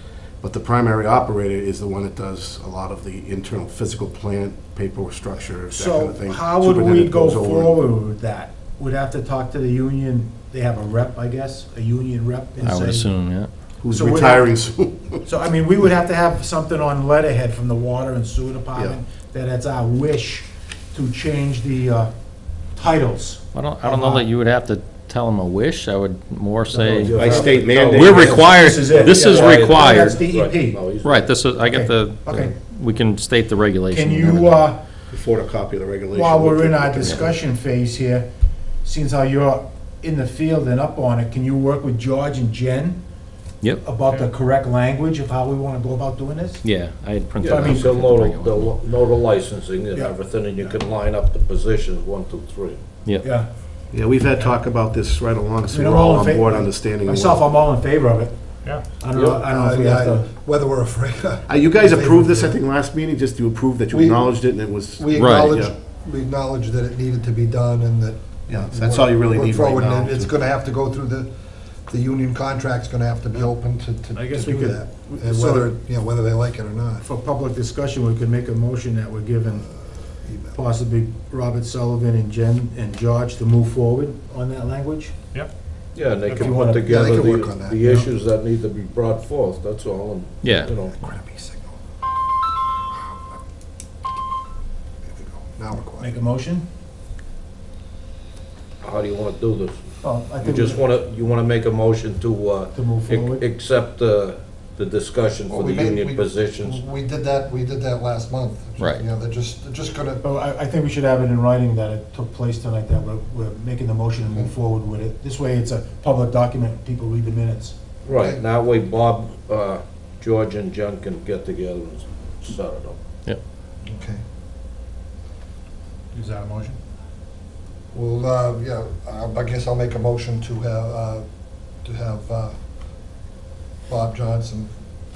But the primary operator is the one that does a lot of the internal physical plant, paperwork structure, that kind So of thing. how would we Superintendent go goes over it. forward with that? We'd have to talk to the union, they have a rep, I guess, a union rep? and I would say- assume, yeah. Who's So we'd have- retiring soon. So, I mean, we would have to have something on letterhead from the water and sewer department, that it's our wish to change the uh, titles. I don't, I don't know that you would have to tell them a wish. I would more say, you By state mandate. tell- we're required, This is it. this is Yeah, right. required. That's Right, DEP. no, Right, this is, I get the, Okay. we can state the regulation. Can and you, everything. uh, Before the copy of the regulation. while we're in our discussion phase here, since how you're in the field and up on it, can you work with George and Jen Yep, about the correct language of how we want to go about doing this? yeah, I had printed. Yeah, out they'll the know, the- regular. they'll know the licensing and Yeah. everything, and you can line up the positions, one, two, three. Yep, Yeah. Yeah, we've had talk about this right along, so I mean, we're I'm all all in on fa- board understanding. Myself, I'm all in favor of it. Yeah. I don't know, I don't know if we have to. Whether we're afraid, Uh, You guys approved this, I think, last meeting, just to approve that you We- acknowledged it and it was. we Right, acknowledge, yeah. we acknowledge that it needed to be done and that. Yeah, that's all you really Work need right forward, and now. It's gonna have to go through the, the union contract's gonna have to be open to, to I guess we do could- that. And so- whether, you know, whether they like it or not. For public discussion, we could make a motion that we're giving Email. possibly Robert Sullivan and Jen and George to move forward on that language? Yep. Yeah, and they If can you put wanna- yeah, they together can work on the, that, the you issues that need to be brought forth, that's all, and, yeah. you know. Crappy signal. There we go. Now we're quiet. Make a motion? How do you wanna do this? Oh, I You think just wanna, you wanna make a motion to, uh, To move ac- forward? accept the, the discussion Well, for we the made- union we- positions? We did that, we did that last month. Right. You know, they're just, they're just gonna, Oh, I, I think we should have it in writing that it took place tonight, that we're, we're making the motion and move forward with it. This way, it's a public document, people read the minutes. Right, and that way Bob, uh, George and Jen can get together and set it up. okay. Is that a motion? Well, uh, yeah, I I guess I'll make a motion to have, uh, to have uh, Bob Johnson,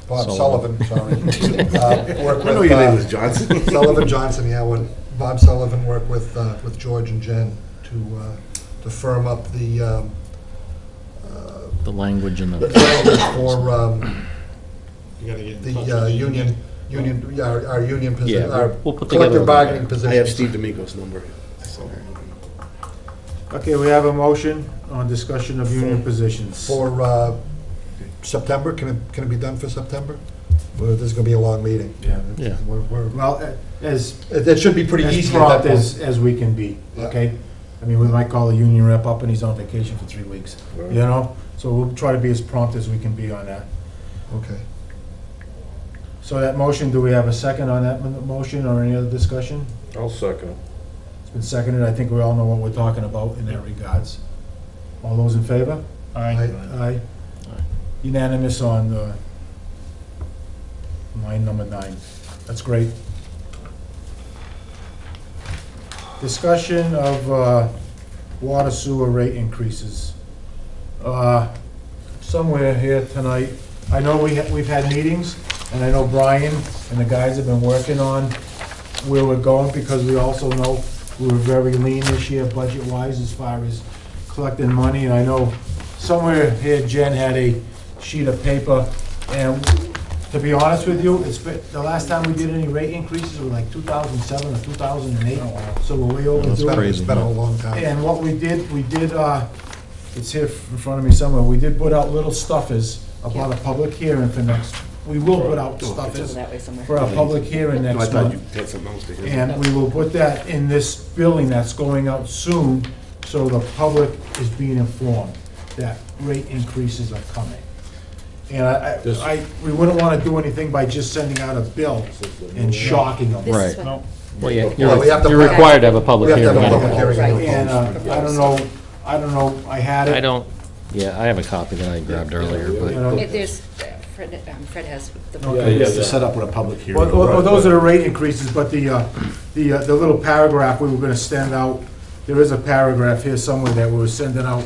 Bob Sullivan, sorry. uh, work I know with, your name uh, was Johnson. Sullivan Johnson, yeah, when Bob Sullivan work with, uh, with George and Jen to, uh, to firm up the, um, uh, The language and the the, language for, um, You gotta get in touch the uh, union, union, yeah, our- our union Yeah, position, we'll- our we'll put together collective a- bargaining I position. have Steve D'Amico's number. so. Okay, we have a motion on discussion of union positions. For uh, September, can it, can it be done for September? Well, this is gonna be a long meeting. Yeah. Yeah. We're, we're, Well, uh, as, it it should be pretty as easy at prompt point. as, as we can be, Yeah. okay? I mean, we might call a union rep up and he's on vacation for three weeks, you know? So we'll try to be as prompt as we can be on that. Okay. So that motion, do we have a second on that mo- motion or any other discussion? I'll second it. It's been seconded, I think we all know what we're talking about in that regards. All those in favor? Aye. Aye. Unanimous on uh, line number nine. That's great. discussion of uh, water sewer rate increases. Uh, Somewhere here tonight, I know we, ha- we've had meetings, and I know Brian and the guys have been working on where we're going, because we also know we were very lean this year budget-wise as far as collecting money, and I know somewhere here Jen had a sheet of paper, and to be honest with you, it's been, the last time we did any rate increases was like two thousand seven or two thousand and eight, so we're way It's overdue. been, it's been a long time. And what we did, we did, uh, it's here in front of me somewhere, we did put out little stuffers about a public hearing for next, we will put out It's over that way somewhere. for a public hearing No, I next thought you month. had something else to hear. And we will put that in this billing that's going out soon, so the public is being informed that rate increases are coming. And I, This- I, I- we wouldn't wanna do anything by just sending out a bill and shocking them. This is Right. what- Well, yeah, Well, we have to- you're, you're required to have a We public have to hearing. have a public anyway. hearing. And, uh, I don't know, I don't know, I had it. I don't, yeah, I have a copy that I grabbed earlier, You but, know, It- There's, Fred, um, Fred has the. Okay. Okay, It's to set up with a public hearing. Well, well, those are the rate increases, but the, uh, the, uh, the little paragraph we were gonna send out, there is a paragraph here somewhere that we were sending out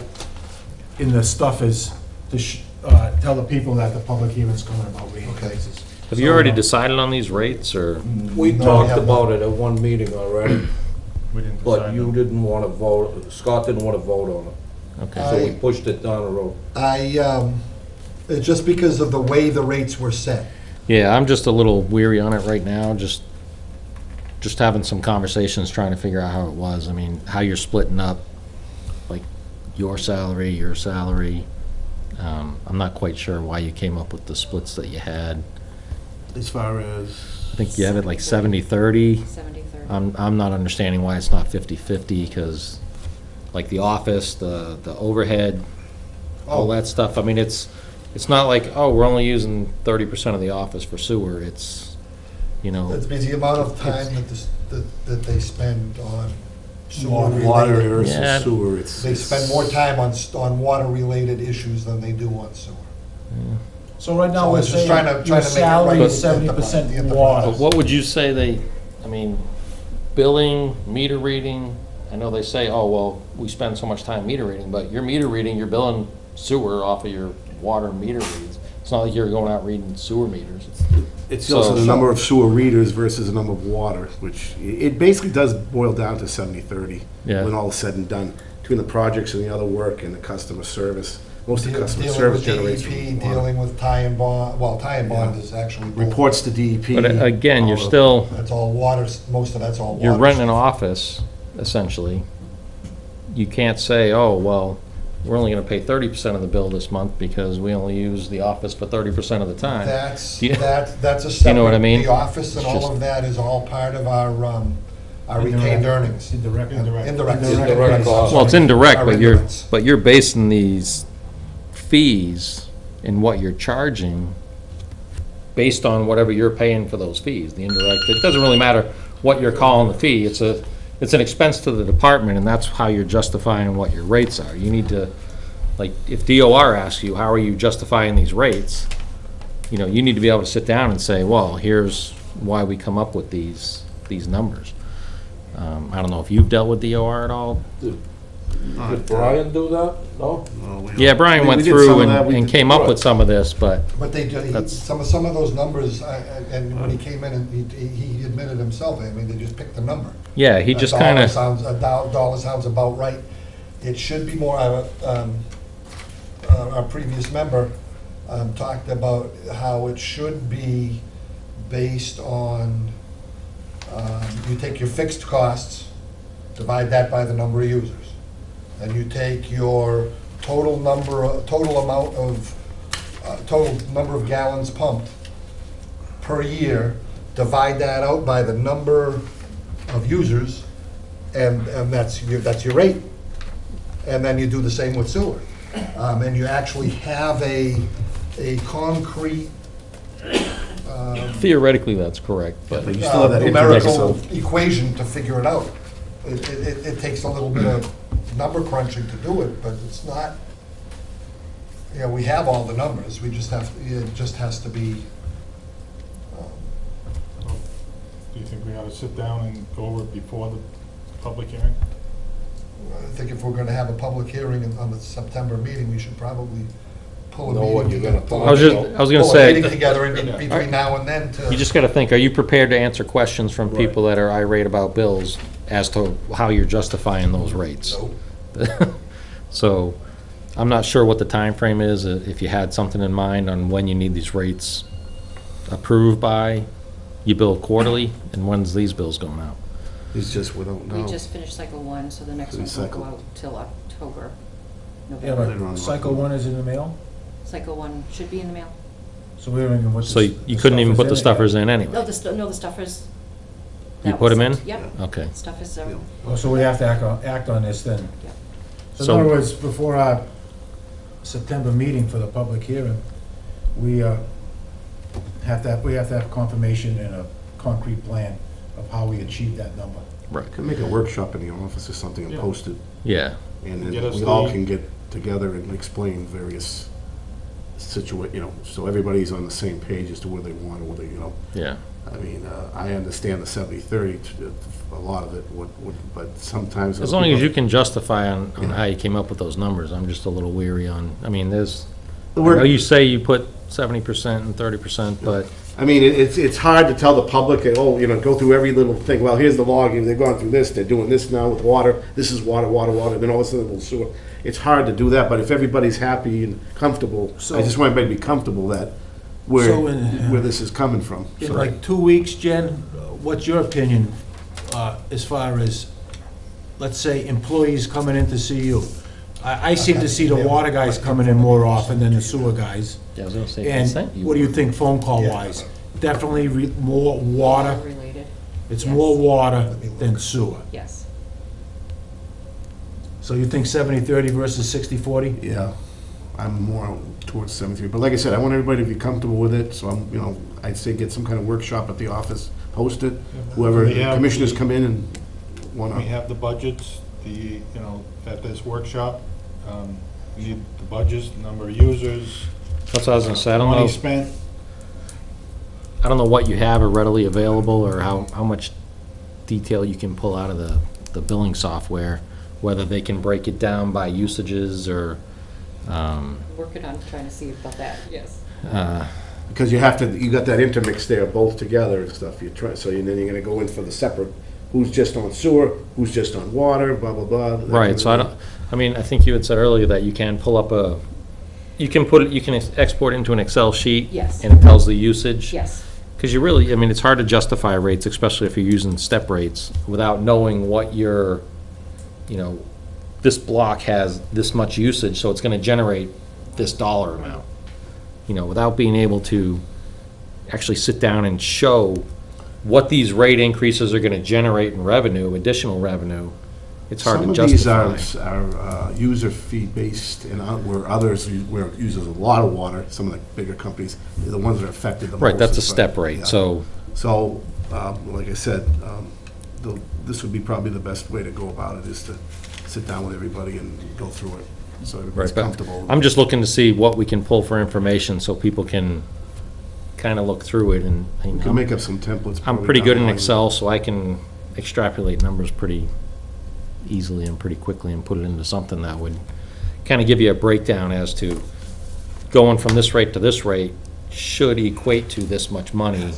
in the stuff is to sh- uh, tell the people that the public hearing's coming about rate increases. have you already decided on these rates, or? We No, we talked haven't. about it at one meeting already, we didn't but decide. you on- didn't wanna vote, Scott didn't wanna vote on it. Okay, So we I- pushed it down the road. I, um, it's just because of the way the rates were set. yeah, I'm just a little weary on it right now, just, just having some conversations, trying to figure out how it was, I mean, how you're splitting up, like, your salary, your salary. Um, I'm not quite sure why you came up with the splits that you had. As far as. I think you have it like 70-30. Seventy, thirty. I'm, I'm not understanding why it's not 50/50, because, like, the office, the, the overhead, all Oh. that stuff, I mean, it's, it's not like, oh, we're only using 30% of the office for sewer, it's, you know, It's because the amount of time that this, that, that they spend on sewer Water related. Yeah. versus sewer, it's. They spend more time on, s- on water related issues than they do on sewer. So right now, So we're it's just saying trying to- your trying to make it salary right is at the seventy bottom, percent at the water. but what would you say they, I mean, billing, meter reading, I know they say, oh, well, we spend so much time meter reading, but your meter reading, you're billing sewer off of your water meter reads. It's not like you're going out reading sewer meters. It's also the So- number of sewer readers versus the number of water, which, i- it basically does boil down to 70/30. Yeah. When all is said and done, between the projects and the other work and the customer service. Most of the Deal- customer Dealing service with generates DEP, from water. dealing with Tighe and Bond, well, Tighe and Bond is actually. both. Reports to DEP. But uh, again, you're all the- still, That's all water, s- most of that's all water. you're renting an office, essentially. You can't say, oh, well, we're only gonna pay thirty percent of the bill this month because we only use the office for thirty percent of the time. That's, Do you- that, that's a you know what I mean? The office and It's all just- of that is all part of our, um, our Indirect. retained earnings. Indirect. Indirect. Indirect. Indirect costs. Well, it's indirect, but you're, indirects. but you're basing these fees and what you're charging based on whatever you're paying for those fees, the indirect. It doesn't really matter what you're calling the fee. It's a, it's an expense to the department, and that's how you're justifying what your rates are. You need to, like, if DOR asks you, how are you justifying these rates? You know, you need to be able to sit down and say, well, here's why we come up with these, these numbers. Um, I don't know if you've dealt with DOR at all, Did Brian do that? No? We- Yeah, Brian we- went we through and, that. And came up with some of this, but, But they, do- he- That's- some of, some of those numbers, I- I- and when he came in and he, he admitted himself, I mean, they just picked the number. yeah, he A just dollar kinda, Sounds, a do- dollar sounds about right. It should be more, uh, um, uh, our previous member um, talked about how it should be based on, um, you take your fixed costs, divide that by the number of users. And you take your total number, of- total amount of, uh, total number of gallons pumped per year, divide that out by the number of users, and, and that's your, that's your rate. And then you do the same with sewer. Um, and you actually have a, a concrete, um, theoretically, that's correct, but, But you still have that uh, indirect, numerical so- equation to figure it out. It, it, it- it takes a little bit of number crunching to do it, but it's not, you know, we have all the numbers, we just have, it just has to be, um, Do you think we ought to sit down and go over it before the public hearing? I think if we're gonna have a public hearing in- on the September meeting, we should probably pull a Know meeting. what you're together- gonna pull talk was just, I was gonna pull a meeting say, together in Yeah. between now and then to. you just gotta think, are you prepared to answer questions from people that are irate about bills as to how you're justifying those rates? So, I'm not sure what the time frame is, uh, if you had something in mind on when you need these rates approved by, you bill quarterly, and when's these bills going out? It's just, we don't We know. just finished cycle one, so the next Three ones won't go cycle. out till October, Yeah, November. but cycle one is in the mail, Cycle one should be in the mail. so we don't even what the. So you you couldn't even put the stuffers in No, anyway? the, stu- no, the stuffers. You put was 'em in? sent. Yep, Okay. stuff is, um, Oh, so we have to act on, act on this then? Yep. So in other words, before our September meeting for the public hearing, we uh, have to, have- we have to have confirmation and a concrete plan of how we achieve that number. Right. Could make a workshop in the office or something and Yeah. post it, Yeah, and Get then us we all the- can get together and explain various situa, you know, so everybody's on the same page as to where they want, or whether, you know, yeah. I mean, uh, I understand the seventy-thirty, a lot of it would, would, but sometimes. As long as you can justify on, on how you came up with those numbers, I'm just a little weary on, I mean, there's, I The work- know you say you put seventy percent and thirty percent, but I mean, it- it's, it's hard to tell the public, oh, you know, go through every little thing, well, here's the log, and they've gone through this, they're doing this now with water, this is water, water, water, then all of a sudden it's sewer. It's hard to do that, but if everybody's happy and comfortable, I just want everybody to be comfortable that where, So in- where this is coming from. In So- like two weeks, Jen, uh, what's your opinion uh, as far as, let's say, employees coming in to see you? I, I seem to see the water guys coming in more often than the sewer guys. Yeah, I was gonna say, And sent what do you think phone call wise? Definitely re- more water, related, it's Yes. more water than sewer. yes. So you think 70-30 versus 60-40? Yeah, I'm more towards seventy-three, but like I said, I want everybody to be comfortable with it, so I'm, you know, I'd say get some kind of workshop at the office, host it, whoever, We have commissioners the- come in and wanna. We have the budgets, the, you know, at this workshop, um, we need the budgets, the number of users. That's what I was gonna say, I don't Money know, spent, I don't know what you have or readily available, or how, how much detail you can pull out of the, the billing software, whether they can break it down by usages, or, um, Working on trying to see about that, yes. uh, Because you have to, you got that intermix there, both together and stuff, you try, so you- then you're gonna go in for the separate, who's just on sewer, who's just on water, blah, blah, blah. that kind Right, of so I thing. don't, I mean, I think you had said earlier that you can pull up a, you can put, it. you can ex- export into an Excel sheet. Yes. And it tells the usage. Yes, Because you really, I mean, it's hard to justify rates, especially if you're using step rates, without knowing what your, you know, this block has this much usage, so it's gonna generate this dollar amount. You know, without being able to actually sit down and show what these rate increases are gonna generate in revenue, additional revenue, it's hard to justify. Some of these are, are uh, user fee based, and uh, where others, u- where it uses a lot of water, some of the bigger companies, the ones that are affected the most. Right, that's a step yeah. rate, so, So, um, like I said, um, the- this would be probably the best way to go about it, is to sit down with everybody and go through it, so everybody's Right, but comfortable. I'm just looking to see what we can pull for information, so people can kinda look through it, and, We and can make up some templates. I'm probably pretty good in line. Excel, so I can extrapolate numbers pretty easily and pretty quickly and put it into something that would kind of give you a breakdown as to going from this rate to this rate should equate to this much money,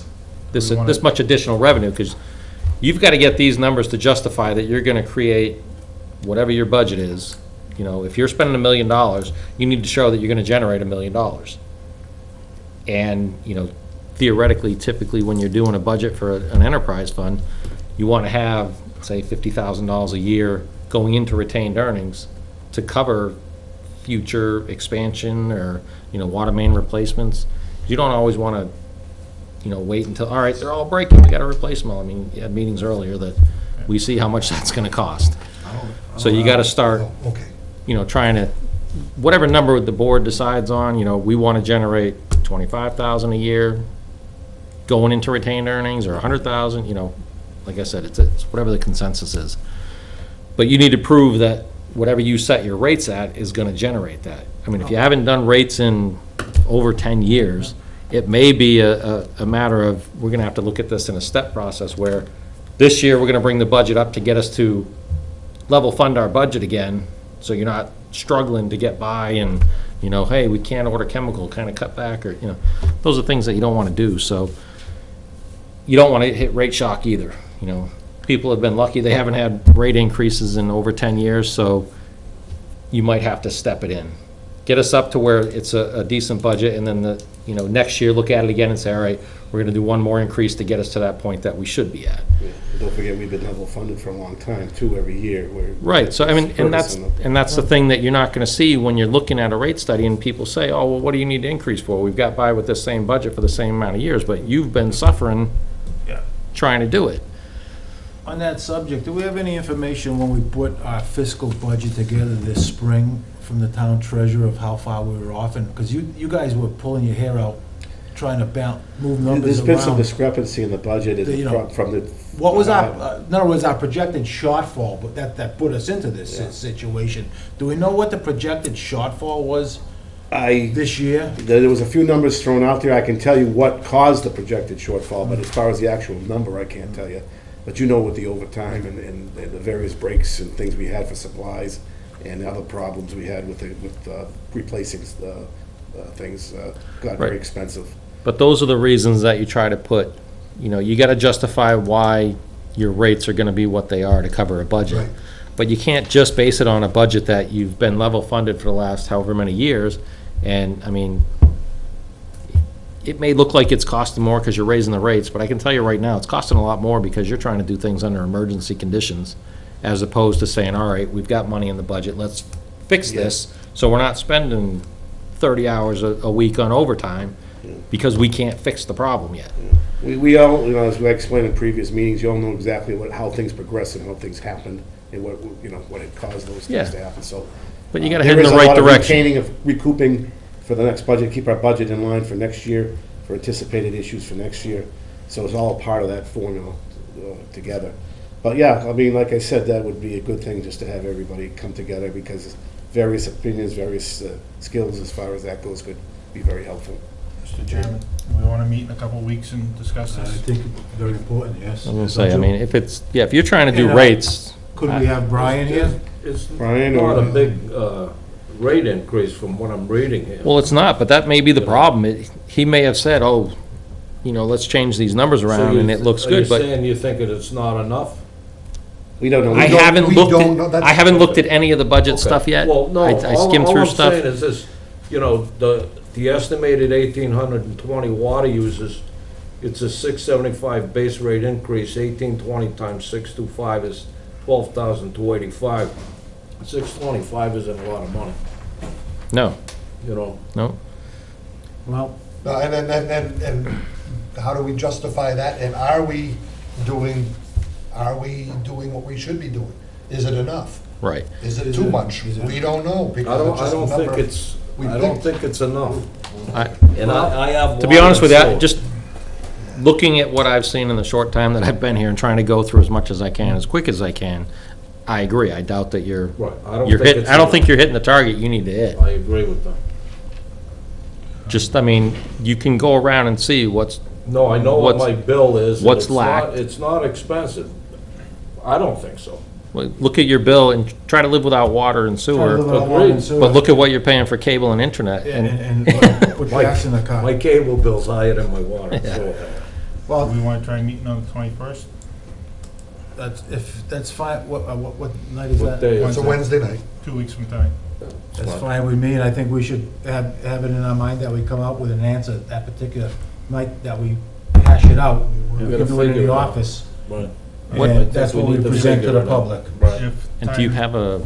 this, We wanna- this much additional revenue, because you've got to get these numbers to justify that you're going to create whatever your budget is. You know, if you're spending a million dollars, you need to show that you're going to generate a million dollars. And, you know, theoretically, typically, when you're doing a budget for an enterprise fund, you want to have, say, fifty thousand dollars a year going into retained earnings to cover future expansion or, you know, water main replacements. You don't always want to, you know, wait until, all right, they're all breaking, we got to replace them all. I mean, you had meetings earlier that we see how much that's going to cost. So you got to start Oh, Okay. you know, trying to, whatever number the board decides on, you know, we want to generate twenty-five thousand a year going into retained earnings, or a hundred thousand, you know, like I said, it's, it's whatever the consensus is. But you need to prove that whatever you set your rates at is gonna generate that. I mean, if you oh. haven't done rates in over ten years, it may be a, a, a matter of, we're gonna have to look at this in a step process where This year, we're gonna bring the budget up to get us to level fund our budget again, so you're not struggling to get by and, you know, hey, we can't order chemical, kind of cut back, or, you know, those are things that you don't want to do, so you don't want to hit rate shock either, you know. People have been lucky, they haven't had rate increases in over 10 years, so you might have to step it in. Get us up to where it's a a decent budget, and then the, you know, next year, look at it again and say, all right, we're going to do one more increase to get us to that point that we should be at. Yeah. Don't forget, we've been level funded for a long time, too, every year. We're- Right, so I mean, and that's, and that's the thing that you're not gonna see when you're looking at a rate study and people say, oh, well, what do you need to increase for? We've got by with the same budget for the same amount of years, but you've been suffering Yeah. trying to do it. On that subject, do we have any information when we put our fiscal budget together this spring from the town treasurer of how far we were off? And, because you, you guys were pulling your hair out, trying to bounce, move numbers There's been some around. discrepancy in the budget The, you know, from the. What was our, uh, in other words, our projected shortfall, but that, that put us into this si- Yeah. situation. Do we know what the projected shortfall was I, this year? there was a few numbers thrown out there. I can tell you what caused the projected shortfall, but as far as the actual number, I can't tell you. But you know with the overtime and, and and the various breaks and things we had for supplies and other problems we had with, the- with uh, replacing uh, uh, things, uh, got very Right. expensive. But those are the reasons that you try to put, you know, you gotta justify why your rates are gonna be what they are to cover a budget. But you can't just base it on a budget that you've been level funded for the last however many years. And, I mean, it may look like it's costing more because you're raising the rates, but I can tell you right now, it's costing a lot more because you're trying to do things under emergency conditions, as opposed to saying, all right, we've got money in the budget, let's fix this, so we're not spending thirty hours a, a week on overtime, because we can't fix the problem yet. We, we all, you know, as we explained in previous meetings, you all know exactly what, how things progress and how things happened and what, you know, what had caused those Yeah. things to happen, so. But you uh, gotta head in there the is a right lot of direction. Retaining of recouping for the next budget, keep our budget in line for next year, for anticipated issues for next year. So it's all part of that formula uh, together. But yeah, I mean, like I said, that would be a good thing just to have everybody come together because various opinions, various uh, skills as far as that goes could be very helpful. Mr. Chairman, we want to meet in a couple of weeks and discuss this. I this. think very important, yes. I'm gonna say, I mean, if it's, yeah, if you're trying to do And, uh, rates, Could we have Brian here? It's Brian, not or- a big, uh, rate increase from what I'm reading here. well, it's not, but that may be the problem. It- He may have said, oh, you know, let's change these numbers So around you- and it looks Are you good, but saying you think that it's not enough? We don't know. I don't- haven't we looked don't know, at, that's- I haven't looked at any of the budget Okay. stuff yet. Well, no, I I all, skimmed all through I'm stuff. saying is this, you know, the, the estimated eighteen hundred and twenty water users, it's a six seventy-five base rate increase, eighteen twenty times six two five is twelve thousand two eighty-five. Six twenty-five isn't a lot of money, No, you know? no. Well, No, And, and, and, and and how do we justify that? And are we doing, are we doing what we should be doing? Is it enough? Right. Is it too much? We don't know I because don't, it's I just a don't think number. it's, we I don't think. think it's enough. I, And I, I have. to be honest with you, sewer. just looking at what I've seen in the short time that I've been here and trying to go through as much as I can, as quick as I can, I agree. I doubt that you're, Right, I don't you're think hitting, it's I don't think you're hitting the target you need to hit. I agree with them. Just, I mean, you can go around and see what's, No, I know what What's- my bill is. and what's it's not- lacked? It's not expensive. I don't think so. well, look at your bill and try to live without water and try to sewer. live on water and sewer. But look at what you're paying for cable and internet. And, And, and, and put My- gas in the car. My cable bill's higher than my water, so. Do Well, we want to try meeting on the twenty-first? that's, if, that's fine, what, uh, what, what night is What that? day It's a Wednesday night. Two weeks from tonight. That's fine with me, and I think we should have, have it in our mind that we come up with an answer that particular night, that we hash it out. We gotta can do it in figure it the out. office, Right. What- and that's what we need present to figure the it out. public. Right. If and do you time- have a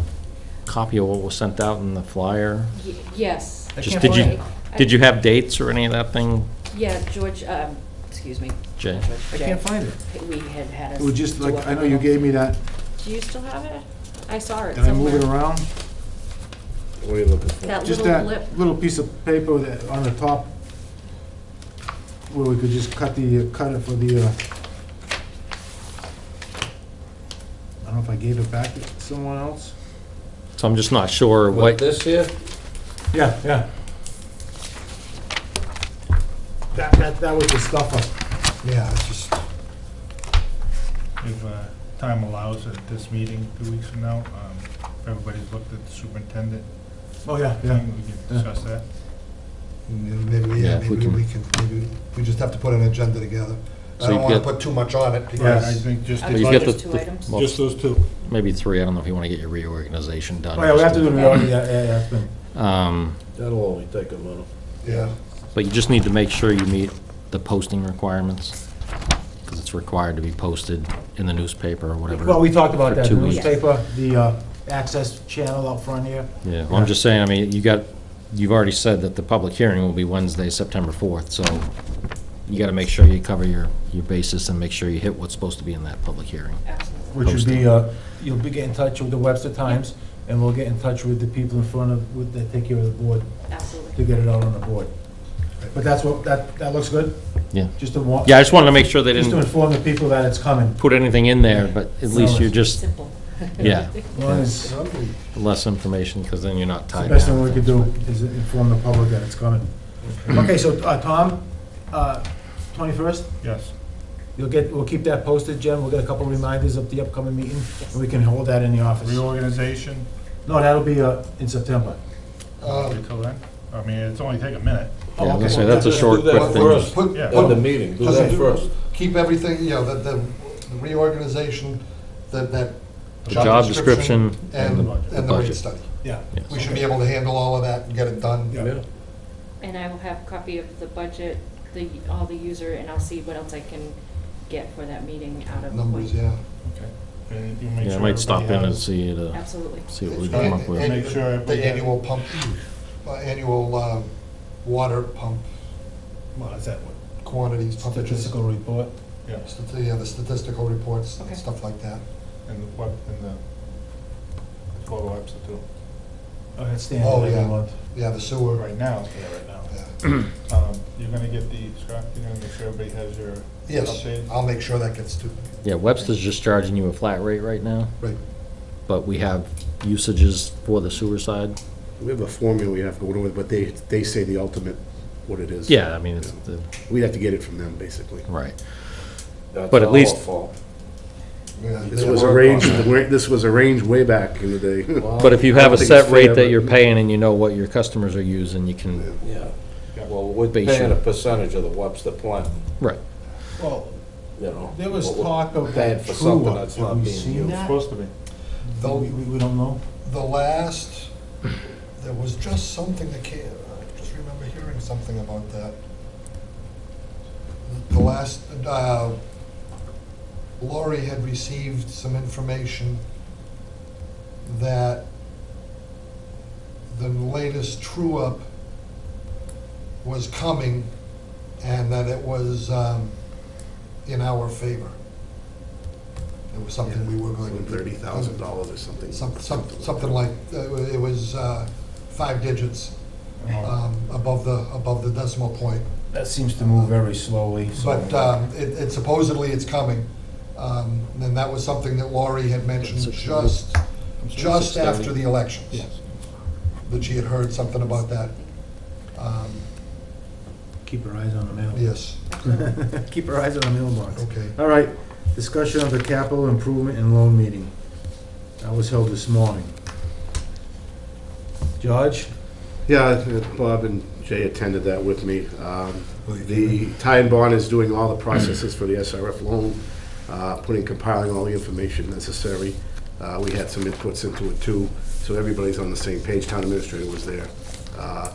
copy of what was sent out in the flyer? Y- Yes. I Just can't did you, find I- did you have dates or any of that thing, Yeah, George, um, excuse me. Jay? George, I Jay. can't find it. We had had us. It was just do like, up I a know you little- gave me that, Do you still have it? I saw it did I move it somewhere. around? What are you looking for? That Just little that little piece of paper that, on the top, where we could just cut the, uh, cut it for the, uh, I don't know if I gave it back to someone else? So I'm just not sure What, what, this here? Yeah, yeah. That, that, that was the stuff up. Yeah, it's just, If, time allows at this meeting, two weeks from now, um, if everybody's looked at the superintendent Oh, yeah, yeah. thing, we can discuss that. Maybe, Yeah, yeah, if we maybe can- we can, maybe, we just have to put an agenda together. I So don't you wanna get- put too much on it, Right, I because, think just, I But was you the get the- just two the- items. well, just those two. Maybe three, I don't know if you want to get your reorganization done. Oh, yeah, we have to do the, yeah, yeah, yeah, it's been, Um, That'll only take a minute. yeah. But you just need to make sure you meet the posting requirements, because it's required to be posted in the newspaper or whatever. well, we talked about For that, the two weeks. newspaper, the, uh, access channel out front here. Yeah, well, I'm just saying, I mean, you got, you've already said that the public hearing will be Wednesday, September 4th, so you got to make sure you cover your, your basis and make sure you hit what's supposed to be in that public hearing. Absolutely. Which would be, uh, you'll be getting in touch with the Webster Times, and we'll get in touch with the people in front of, with, that take care of the board, to Absolutely. get it out on the board. But that's what, that, that looks good? Yeah. Just to wa, Yeah, I just wanted to make sure they just to didn't inform the people that it's coming. put anything in there, but at least you're just, Simple. yeah, As long as, less information, because then you're not tied. the tied best thing we down. could do is inform the public that it's coming. Okay, so, uh, Tom, uh, twenty-first, Yes. you'll get, we'll keep that posted, Jen, we'll get a couple reminders of the upcoming meeting, and we can hold that in the office. Reorganization, No, that'll be, uh, in September. Uh, until then, I mean, it's only take a minute. Oh, Yeah, I was gonna okay. say, that's a short, Do that quick first. thing. Put, Yeah. In the meeting, do that first. keep everything, you know, the, the the reorganization, that, that. The job description And, the budget. and the rate Budget. study. Yeah. We should be able to handle all of that and get it done. Yeah. Yeah. And I will have a copy of the budget, the, all the user, and I'll see what else I can get for that meeting out of. Numbers, what- yeah. And you make Yeah, I sure might stop in everybody and has- see you to, Absolutely. see what we come up with. Make sure everybody The has- annual pump, uh, annual, uh, water pump Well, is that what, quantities, pumpages. statistical report? Yeah, Stati- Yeah, the statistical reports, Okay. stuff like that. and the, what, and the photo apps too. Oh, that's Oh, standard every yeah. month. Yeah, the sewer, Right now, Yeah, right now. yeah. um, you're gonna get the, Scott, you're gonna make sure everybody has your Yes, updated? I'll make sure that gets to, Yeah, Webster's just charging you a flat rate right now, right. but we have usages for the sewer side. We have a formula we have to go with, but they, they say the ultimate, what it is. Yeah, I mean, it's the, We'd have to get it from them, basically. right. That's But at all least- our fault. Yeah, This they- was work on arranged, that. this was arranged way back in the day. But if you have a set rate that you're paying and you know what your customers are using, you can, Yeah, Yeah. well, we're Base paying a it. percentage of the Webster plant, right. Well, you know. there was but we're talk of Paying that for true something up. that's Have not we being seen used. that? Supposed to be. We, we we don't know? The last, there was just something that came, I just remember hearing something about that. The last, uh, Lori had received some information that the latest true-up was coming and that it was um, in our favor. It was something we were going to. Thirty thousand dollars or something. Some, some, something like, uh, it was uh, five digits um, above the, above the decimal point. That seems to move very slowly, so. But um, it it supposedly it's coming. Um, And that was something that Laurie had mentioned Six just, just after the elections. Yes. That she had heard something about that. Um, Keep her eyes on the mail. Yes, Keep her eyes on the mailbox. okay. All right, discussion of the capital improvement and loan meeting. That was held this morning. George? Yeah, uh, Bob and Jay attended that with me. Um, The Tighe and Bond is doing all the processes for the SRF loan, uh, putting, compiling all the information necessary. Uh, We had some inputs into it too, so everybody's on the same page. Town administrator was there. Uh,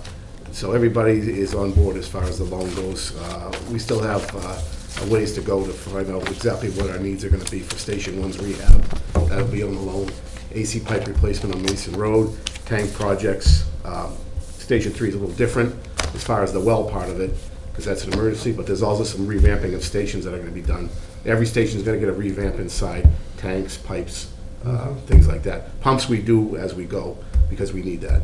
So everybody is on board as far as the loan goes. Uh, We still have uh, a ways to go to find out exactly what our needs are gonna be for Station One's rehab. That'll be on the loan. AC pipe replacement on Mason Road, tank projects. Um, Station Three is a little different as far as the well part of it, because that's an emergency, but there's also some revamping of stations that are gonna be done. Every station is gonna get a revamp inside, tanks, pipes, uh, things like that. Pumps we do as we go, because we need that.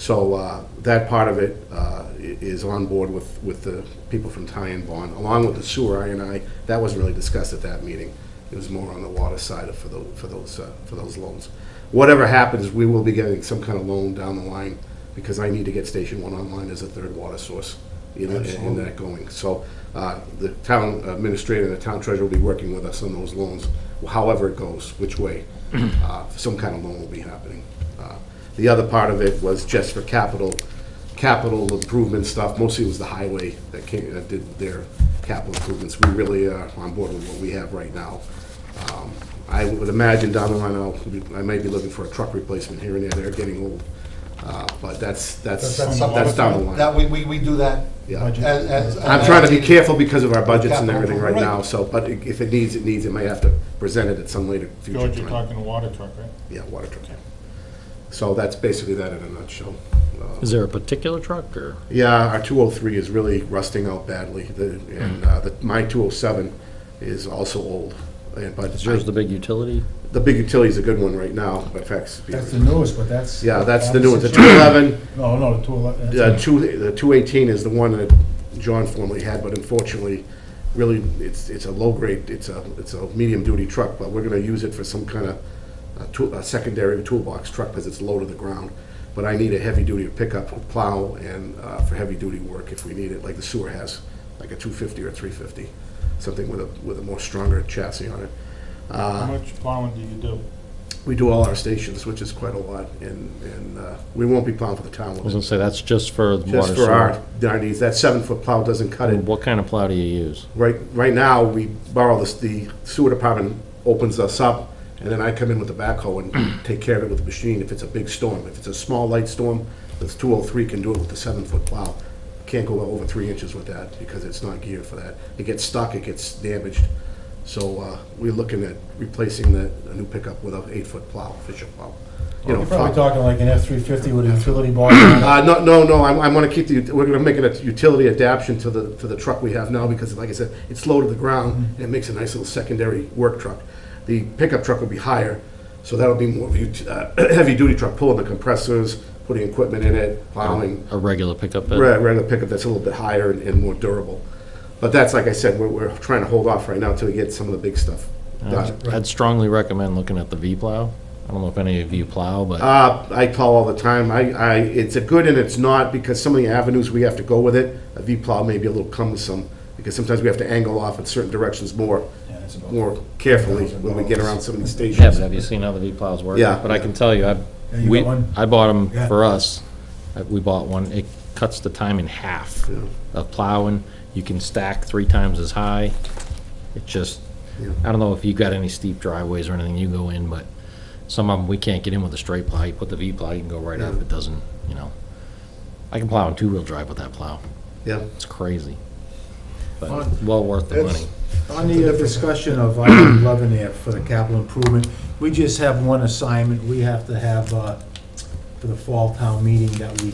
So uh, that part of it uh, is on board with, with the people from Tighe and Bond, along with the sewer, I and I, that wasn't really discussed at that meeting. It was more on the water side of, for those, for those, uh, for those loans. Whatever happens, we will be getting some kind of loan down the line, because I need to get Station One online as a third water source. you know, and that going. So, uh, the town administrator and the town treasurer will be working with us on those loans, however it goes, which way. Uh, Some kind of loan will be happening. Uh, The other part of it was just for capital, capital improvement stuff, mostly it was the highway that came, that did their capital improvements. We really are on board with what we have right now. Um, I would imagine down the line, I'll, I may be looking for a truck replacement here and there, they're getting old. Uh, But that's, that's, That's something- that's down the line. That, we, we, we do that. Yeah. as- as- I'm trying to be careful because of our budgets and everything right improvement. now, so, but i- if it needs, it needs, it may have to present it at some later future George, you're time. talking a water truck, right? Yeah, water truck. So that's basically that in a nutshell. Uh, Is there a particular truck, or? Yeah, our 203 is really rusting out badly, the- and uh, the- my 207 is also old. and- But Is yours the big utility? the big utility is a good one right now, but fax. That's the newest, but that's. Yeah, that's the new one, the 211, No, no, the two eleven. The two, the two eighteen is the one that John formerly had, but unfortunately, really, it's, it's a low grade, it's a, it's a medium duty truck, but we're gonna use it for some kind of, a tool, a secondary toolbox truck, because it's low to the ground. But I need a heavy duty pickup plow and, uh, for heavy duty work if we need it, like the sewer has, like a two fifty or three fifty, something with a, with a more stronger chassis on it. How Uh, much plowing do you do? we do all our stations, which is quite a lot, and, and, uh, we won't be plowing for the town I with was it. gonna say, that's just for water Just for sewer. our, our needs, that seven-foot plow doesn't cut it. What kind of plow do you use? Right, right now, we borrow this, the sewer department opens us up, and then I come in with the backhoe and take care of it with the machine if it's a big storm. If it's a small, light storm, oh three can do it with the seven-foot plow. Can't go over three inches with that, because it's not geared for that. It gets stuck, it gets damaged. So, uh, we're looking at replacing the, a new pickup with a eight-foot plow, Fisher plow. You know, You're probably plow- talking like an F three fifty with a utility on it. uh, no, no, no, I'm, I'm gonna keep the, we're gonna make it a utility adaptation to the, to the truck we have now, because like I said, it's low to the ground, and it makes a nice little secondary work truck. The pickup truck will be higher, so that'll be more of a, ut- uh, heavy-duty truck, pulling the compressors, putting equipment in it, plowing. A regular pickup bed? Rather pickup that's a little bit higher and, and more durable. But that's, like I said, we're, we're trying to hold off right now until we get some of the big stuff done. I'd I'd strongly recommend looking at the V-plow. I don't know if any of you plow, but Uh, I plow all the time. I, I, it's a good and it's not, because some of the avenues we have to go with it, a V-plow may be a little cumbersome, because sometimes we have to angle off in certain directions more, Yeah, that's about- more carefully when we get around some of these yeah, but stations. have you seen how the V-plows work? Yeah. But I can tell you, I, Yeah, you we, got one? I bought them Yeah. for us. Uh, We bought one. It cuts the time in half Yeah. of plowing. You can stack three times as high. It just, Yeah. I don't know if you got any steep driveways or anything you go in, but some of them, we can't get in with a straight plow. You put the V-plow, you can go right up. Yeah. It doesn't, you know. I can plow in two-wheel drive with that plow. Yeah, It's crazy. But Well, well worth the it's- money. On the uh, discussion of item 11 there for the capital improvement, we just have one assignment. We have to have, uh, for the fall town meeting that we,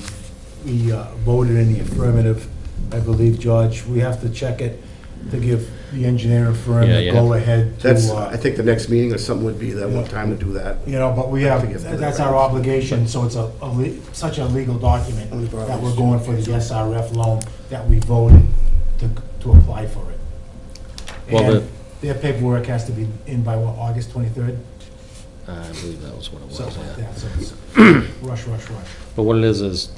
we uh, voted in the affirmative, I believe, George. We have to check it to give the engineering firm Yeah, the you have- go-ahead that's, to, I uh, think the next meeting or something would be that one time to do that. you know, but we I have, think it's the that's our records. obligation, so it's a, a le- such a legal document that we're going for the SRF loan that we voted to, to apply for it. Well, And their paperwork has to be in by what, August twenty-third? I believe that was what it was, Something like yeah. that, so it's rush, rush, rush. But what it is, is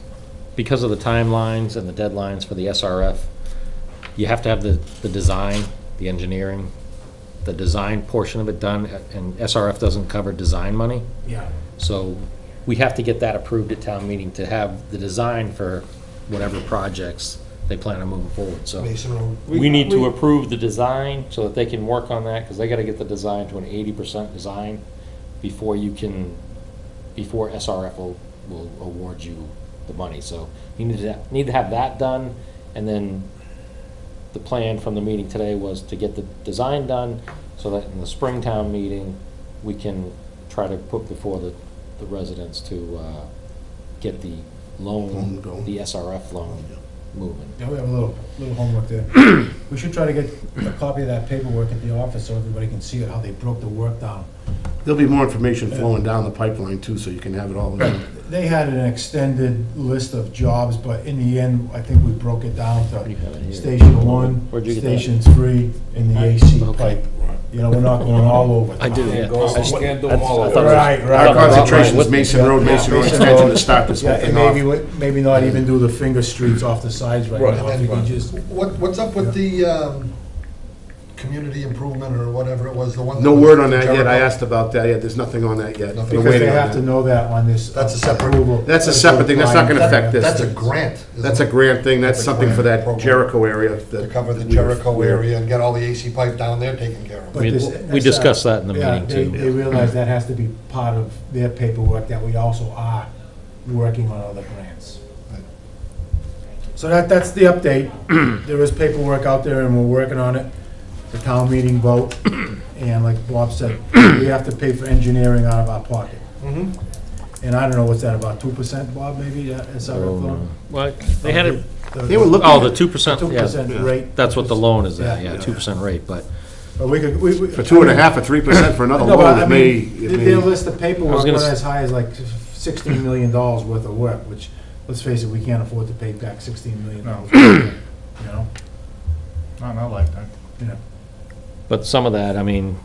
because of the timelines and the deadlines for the SRF, you have to have the, the design, the engineering, the design portion of it done, and SRF doesn't cover design money. Yeah, So we have to get that approved at town meeting to have the design for whatever projects they plan on moving forward, so. Mason Road. We need to approve the design so that they can work on that, because they gotta get the design to an eighty percent design before you can, before SRF will, will award you the money. So you need to, need to have that done, and then the plan from the meeting today was to get the design done, so that in the Springtown meeting, we can try to put before the, the residents to, uh, get the Loan loan, going. the SRF loan moving. yeah, we have a little, little homework there. We should try to get a copy of that paperwork at the office so everybody can see it, how they broke the work down. There'll be more information flowing down the pipeline too, so you can have it all. in. They had an extended list of jobs, but in the end, I think we broke it down You have it to. Station One, Where'd you get that? Station Three, and the AC Okay. pipe. Well, You know, we're not going all over. I do, yeah. Go- I just- you can't do them all I at thought- once. Right, Our concentration is Mason Road, Mason Road Mason extension Road. to start this Yeah, whole and thing maybe, off. we- maybe not even do the finger streets off the sides right Right, now. If we could just, What, what's up with the, um, community improvement or whatever it was, the one? No that- word on that yet, I Jericho? asked about that yet, there's nothing on that yet. Nothing. We're because they waiting on have to that. know that on this. That's a separate- approval. That's a separate thing. That's not gonna That- affect this. That's a grant. isn't That's a it? grant thing, that's That's something for that. Jericho area. To cover the we- Jericho area and get all the AC pipe down there taken care of. But We- this- we discussed that in the yeah, meeting, they- too. They realize that has to be part of their paperwork, that we also are working on other grants. So that, that's the update. There is paperwork out there and we're working on it. The town meeting vote, and like Bob said, we have to pay for engineering out of our pocket. Mhm. And I don't know, what's that, about two percent, Bob, maybe, uh, is that Oh, loan? Well, they had it, They were looking. oh, the two percent, Two yeah, percent rate. that's what the loan is at, Yeah. yeah, two percent rate, but But we could, we. we- For two and a half or three percent for another No, but loan, I it may, mean, it their- may. List of I was paperwork gonna went s- as high as like sixteen million dollars worth of work, which, let's face it, we can't afford to pay back sixteen million dollars. You know, Not in our lifetime. yeah. But some of that, I mean,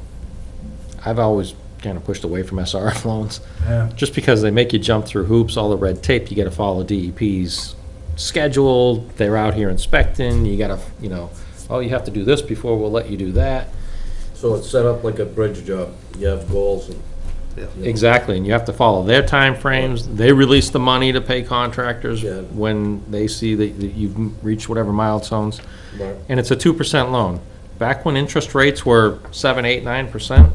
I've always kind of pushed away from SRF loans, Yeah, just because they make you jump through hoops, all the red tape, you gotta follow DEP's schedule, they're out here inspecting, you gotta, you know, oh, you have to do this before we'll let you do that. So it's set up like a bridge job, you have goals and. you know, Exactly, and you have to follow their timeframes, they release the money to pay contractors Yeah. when they see that that you've reached whatever milestones, right. and it's a two percent loan. Back when interest rates were seven, eight, nine percent,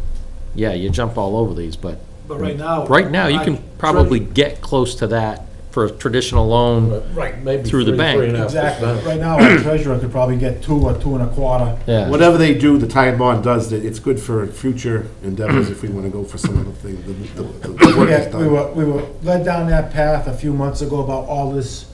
yeah, you jump all over these, but but right now. Right now, you I- can probably get close to that for a traditional loan. Right, maybe Through the three, bank. three and a half Exactly, percent. right now, our treasurer could probably get two or two and a quarter. Yeah, Whatever they do, the Tighe and Bond does, that it's good for future endeavors if we want to go for some other thing. The- the- the- the work is Yeah, we done. were, we were led down that path a few months ago about all this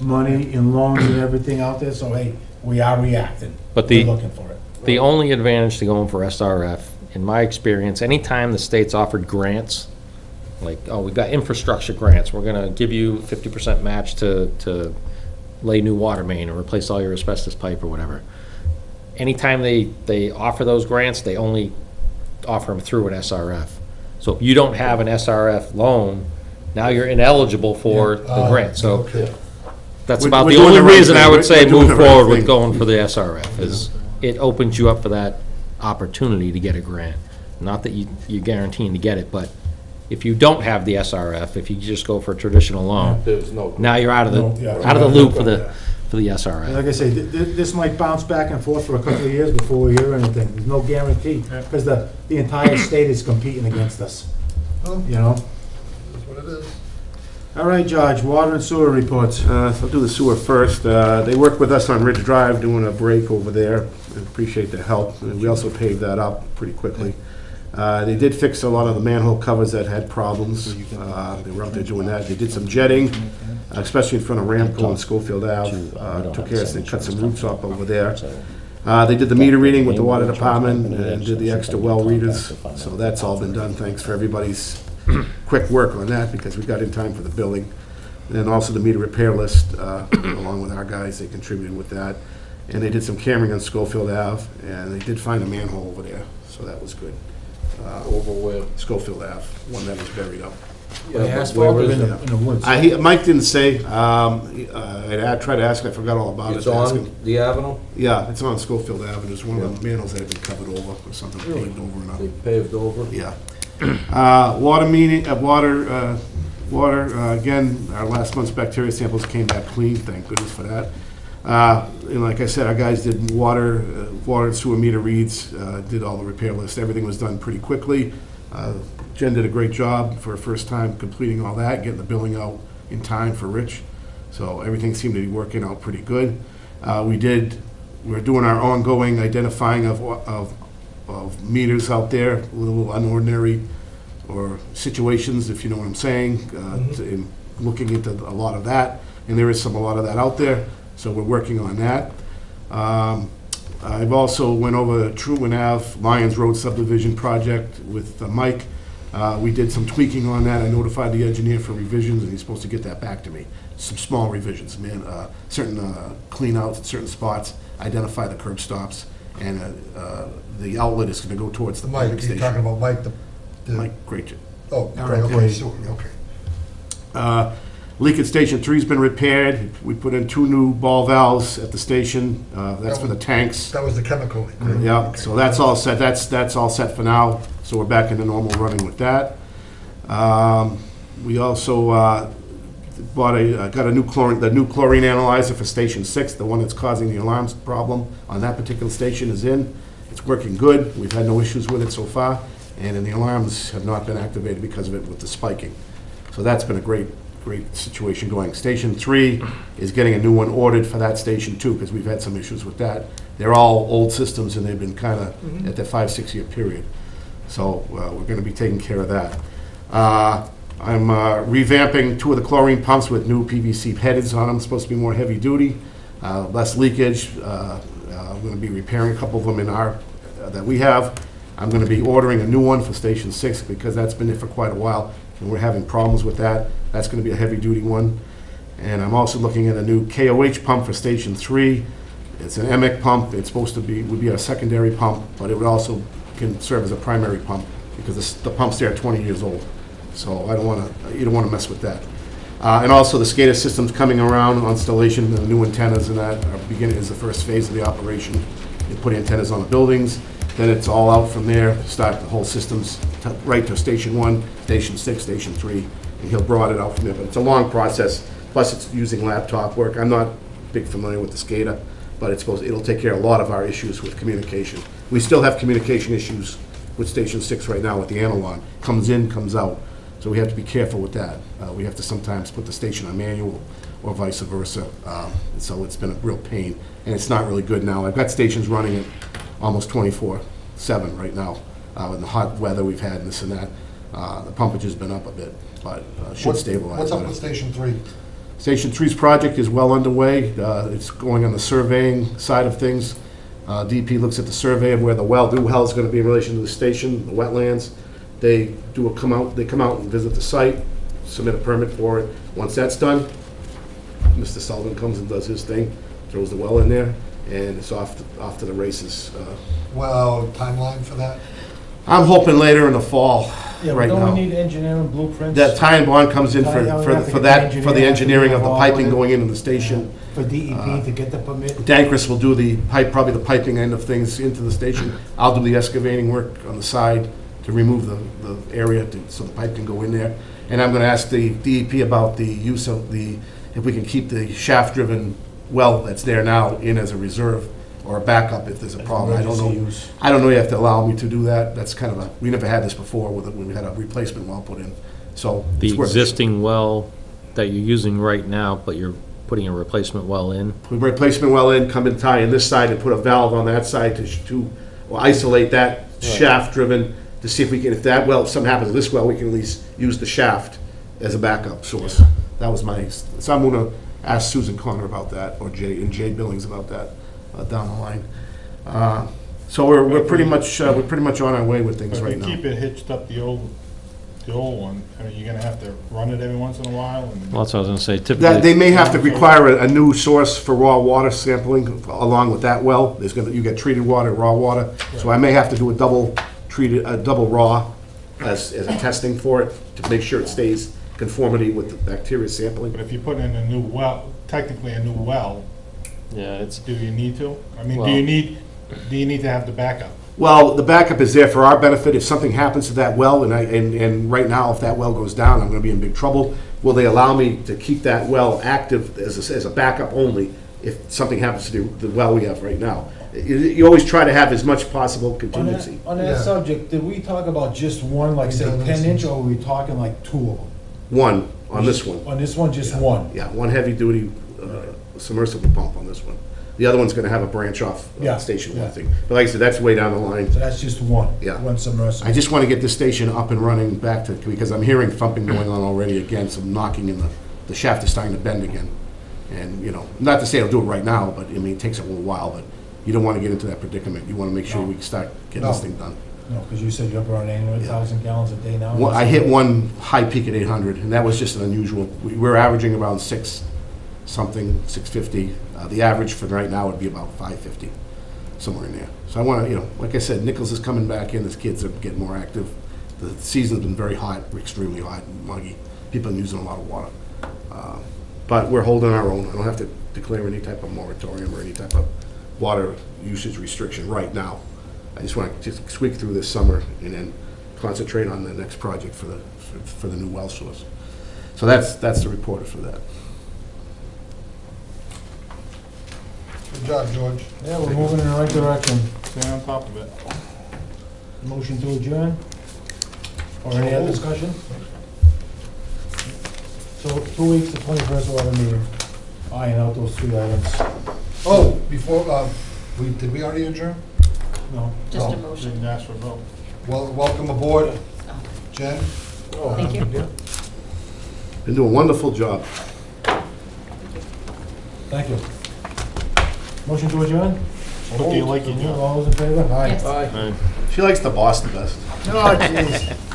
money and loans and everything out there, so hey, we are reacting. But the- We're looking for it. the only advantage to going for SRF, in my experience, anytime the state's offered grants, like, oh, we've got infrastructure grants, we're gonna give you fifty percent match to, to lay new water main or replace all your asbestos pipe or whatever. Anytime they, they offer those grants, they only offer them through an SRF. So if you don't have an SRF loan, now you're ineligible for the Uh, grant, so. That's We're- about we're the doing only the right reason I thing. would say we're doing move the right forward with thing. going for the SRF, is it opens you up for that opportunity to get a grant. Not that you, you're guaranteeing to get it, but if you don't have the SRF, if you just go for a traditional loan, There's no. now you're out of No, the, yeah. out of the loop for the, for the SRF. Like I say, th- th- this might bounce back and forth for a couple of years before we hear anything. There's no guarantee, because the, the entire state is competing against us, Well, you know? That's what it is. All right, George, water and sewer reports. Uh, I'll do the sewer first. Uh, They worked with us on Ridge Drive doing a break over there. I Appreciate the help. And We also paved that up pretty quickly. Uh, They did fix a lot of the manhole covers that had problems. Uh, They were out there doing that. They did some jetting, uh, especially in front of Ramco and Schofield Ave. Uh, Took care of, they cut some roots off over there. Uh, They did the meter reading with the water department and did the extra well readers. So that's all been done. Thanks for everybody's quick work on that because we got in time for the billing. And then also the meter repair list, uh, along with our guys, they contributed with that. And they did some cammering on Schofield Ave, and they did find a manhole over there, so that was good. Uh, Over where? Schofield Ave, one that was buried up. Yeah, The asphalt is in it? the, in the woods? I, he- Mike didn't say, um, he- uh, I'd tried to ask, I forgot all about it. It's to ask on him. the avenue, Yeah, it's on Schofield Avenue, it's one of the manholes that had been covered over, or something paved over and up. they paved over. Yeah. Uh, Water meeting, uh, water, uh, water, uh, again, our last month's bacteria samples came back clean, thank goodness for that. Uh, And like I said, our guys did water, uh, water and sewer meter reads, uh, did all the repair list, everything was done pretty quickly. Uh, Jen did a great job for her first time completing all that, getting the billing out in time for Rich. So everything seemed to be working out pretty good. Uh, We did, we're doing our ongoing identifying of, of, of meters out there, a little unordinary or situations, if you know what I'm saying, uh, to- in looking into a lot of that, and there is some, a lot of that out there, so we're working on that. Um, I've also went over Truman Ave Lions Road subdivision project with uh, Mike. Uh, We did some tweaking on that, I notified the engineer for revisions, and he's supposed to get that back to me. Some small revisions, man, uh, certain uh, clean outs at certain spots, identify the curb stops, and uh, uh, the outlet is gonna go towards the Mike, pumping you're talking station. about Mike, the, the, Mike, great. oh, Our okay, okay. Uh, Leak at Station Three's been repaired. We put in two new ball valves at the station. Uh, That's for the tanks. That was the chemical. equipment. Yeah, Okay. so that's all set, that's, that's all set for now, so we're back into normal running with that. Um, We also uh, bought a, uh, got a new chlorine, the new chlorine analyzer for Station Six, the one that's causing the alarms problem on that particular station is in. It's working good, we've had no issues with it so far, and then the alarms have not been activated because of it with the spiking. So that's been a great, great situation going. Station Three is getting a new one ordered for that station too, because we've had some issues with that. They're all old systems and they've been kind of at the five, six-year period. So uh, we're going to be taking care of that. Uh, I'm uh, revamping two of the chlorine pumps with new PVC headers on them, supposed to be more heavy-duty, uh, less leakage. I'm going to be repairing a couple of them in our, uh, that we have. I'm going to be ordering a new one for Station 6 because that's been there for quite a while, and we're having problems with that. That's going to be a heavy-duty one. And I'm also looking at a new KOH pump for Station 3. It's an EMIC pump. It's supposed to be, would be a secondary pump, but it would also can serve as a primary pump because the the pumps there are 20 years old. So I don't want to, you don't want to mess with that. Uh, And also, the SCADA system's coming around, on installation, the new antennas and that are beginning, is the first phase of the operation. You put antennas on the buildings, then it's all out from there, start the whole systems, right to Station 1, Station 6, Station 3, and he'll broad it out from there. But it's a long process, plus it's using laptop work. I'm not big familiar with the SCADA, but it's supposed, it'll take care of a lot of our issues with communication. We still have communication issues with Station 6 right now with the analog. Comes in, comes out. So we have to be careful with that. Uh, We have to sometimes put the station on manual or vice versa. Um, So it's been a real pain, and it's not really good now. I've got stations running at almost 24/7 right now, uh, with the hot weather we've had and this and that. Uh, The pumpage has been up a bit, but uh, should What's- stabilize. What's up better. with Station Three? Station Three's project is well underway. Uh, It's going on the surveying side of things. Uh, DP looks at the survey of where the well, new well is going to be in relation to the station, the wetlands. They do a come out, they come out and visit the site, submit a permit for it. Once that's done, Mr. Sullivan comes and does his thing, throws the well in there, and it's off, to- off to the races. Uh, Well, timeline for that? I'm hoping later in the fall, Yeah, but right now. don't we need engineering blueprints? That Tighe and Bond comes in for, Tie- yeah, we for have to for get that, the for the engineer, engineering of the involved with piping it. going into the station. For DEP to get the permit? Dankris will do the pipe, probably the piping end of things into the station. I'll do the excavating work on the side to remove the, the area to, so the pipe can go in there. And I'm gonna ask the DEP about the use of the, if we can keep the shaft-driven well that's there now in as a reserve or a backup if there's a problem. I don't Emergency know. use. I don't know you have to allow me to do that. That's kind of a, we never had this before with, it when we had a replacement well put in. So. The it's worth it. existing well that you're using right now, but you're putting a replacement well in, put a replacement well in, come and tie in this side and put a valve on that side to, sh- to isolate that shaft driven, to see if we can, if that well, if something happens to this well, we can at least use the shaft as a backup source. That was my, so I'm gonna ask Susan Connor about that, or Jay, and Jay Billings about that, uh, down the line. Uh, So we're, we're pretty much, uh, we're pretty much on our way with things But right if you now. keep it hitched up the old, the old one, I mean, you're gonna have to run it every once in a while and. well, that's what I was gonna say, That, typically, they may have to require a, a new source for raw water sampling along with that well. There's gonna, you get treated water, raw water. So I may have to do a double treated, a uh, double raw as, as a testing for it to make sure it stays conformity with the bacteria sampling. But if you put in a new well, technically a new well, yeah, it's, do you need to? I mean, do Well- you need, do you need to have the backup? Well, the backup is there for our benefit. If something happens to that well, and I, and, and right now, if that well goes down, I'm gonna be in big trouble. Will they allow me to keep that well active as a, as a backup only if something happens to the, the well we have right now? You, you always try to have as much possible On contingency. that, on that Yeah. subject, did we talk about just one, like say Yeah, ten inch, or were we talking like two of them? One, on this one. On this one, just one? Yeah, one heavy-duty uh, submersible pump on this one. The other one's gonna have a branch-off uh, Yeah, station one yeah. thing. But like I said, that's way down the line. So that's just one? Yeah. One submersible? I just wanna get this station up and running back to, because I'm hearing thumping going on already again, some knocking in the, the shaft is starting to bend again. And, you know, not to say I'll do it right now, but, I mean, it takes a little while, but you don't wanna get into that predicament. You wanna make sure No. we start getting this No. thing done. No, because you said you're eight Yeah. thousand gallons a day now? Well, I hit one high peak at 800, and that was just an unusual, we- we're averaging around six something, 650. Uh, The average for right now would be about 550, somewhere in there. So I want to, you know, like I said, Nichols is coming back in, his kids are getting more active. The season's been very hot, extremely hot and muggy. People are using a lot of water. Uh, But we're holding our own. I don't have to declare any type of moratorium or any type of water usage restriction right now. I just want to just squeak through this summer and then concentrate on the next project for the, for for the new well source. So that's, that's the report for that. Good job, George. Yeah, we're moving in the right direction. Stay on top of it. Motion to adjourn? Or any other discussion? So two weeks, the twenty-first, we'll have a meeting. Iron out those three items. Oh, before, uh, we, did we already adjourn? No. Just a Oh, motion. Didn't ask for a vote. Well, welcome aboard, Jen. Thank you. Been doing a wonderful job. Thank you. Motion to adjourn? What do you like in your? All those in favor? Aye. Yes. Aye. She likes the boss the best. Oh, jeez.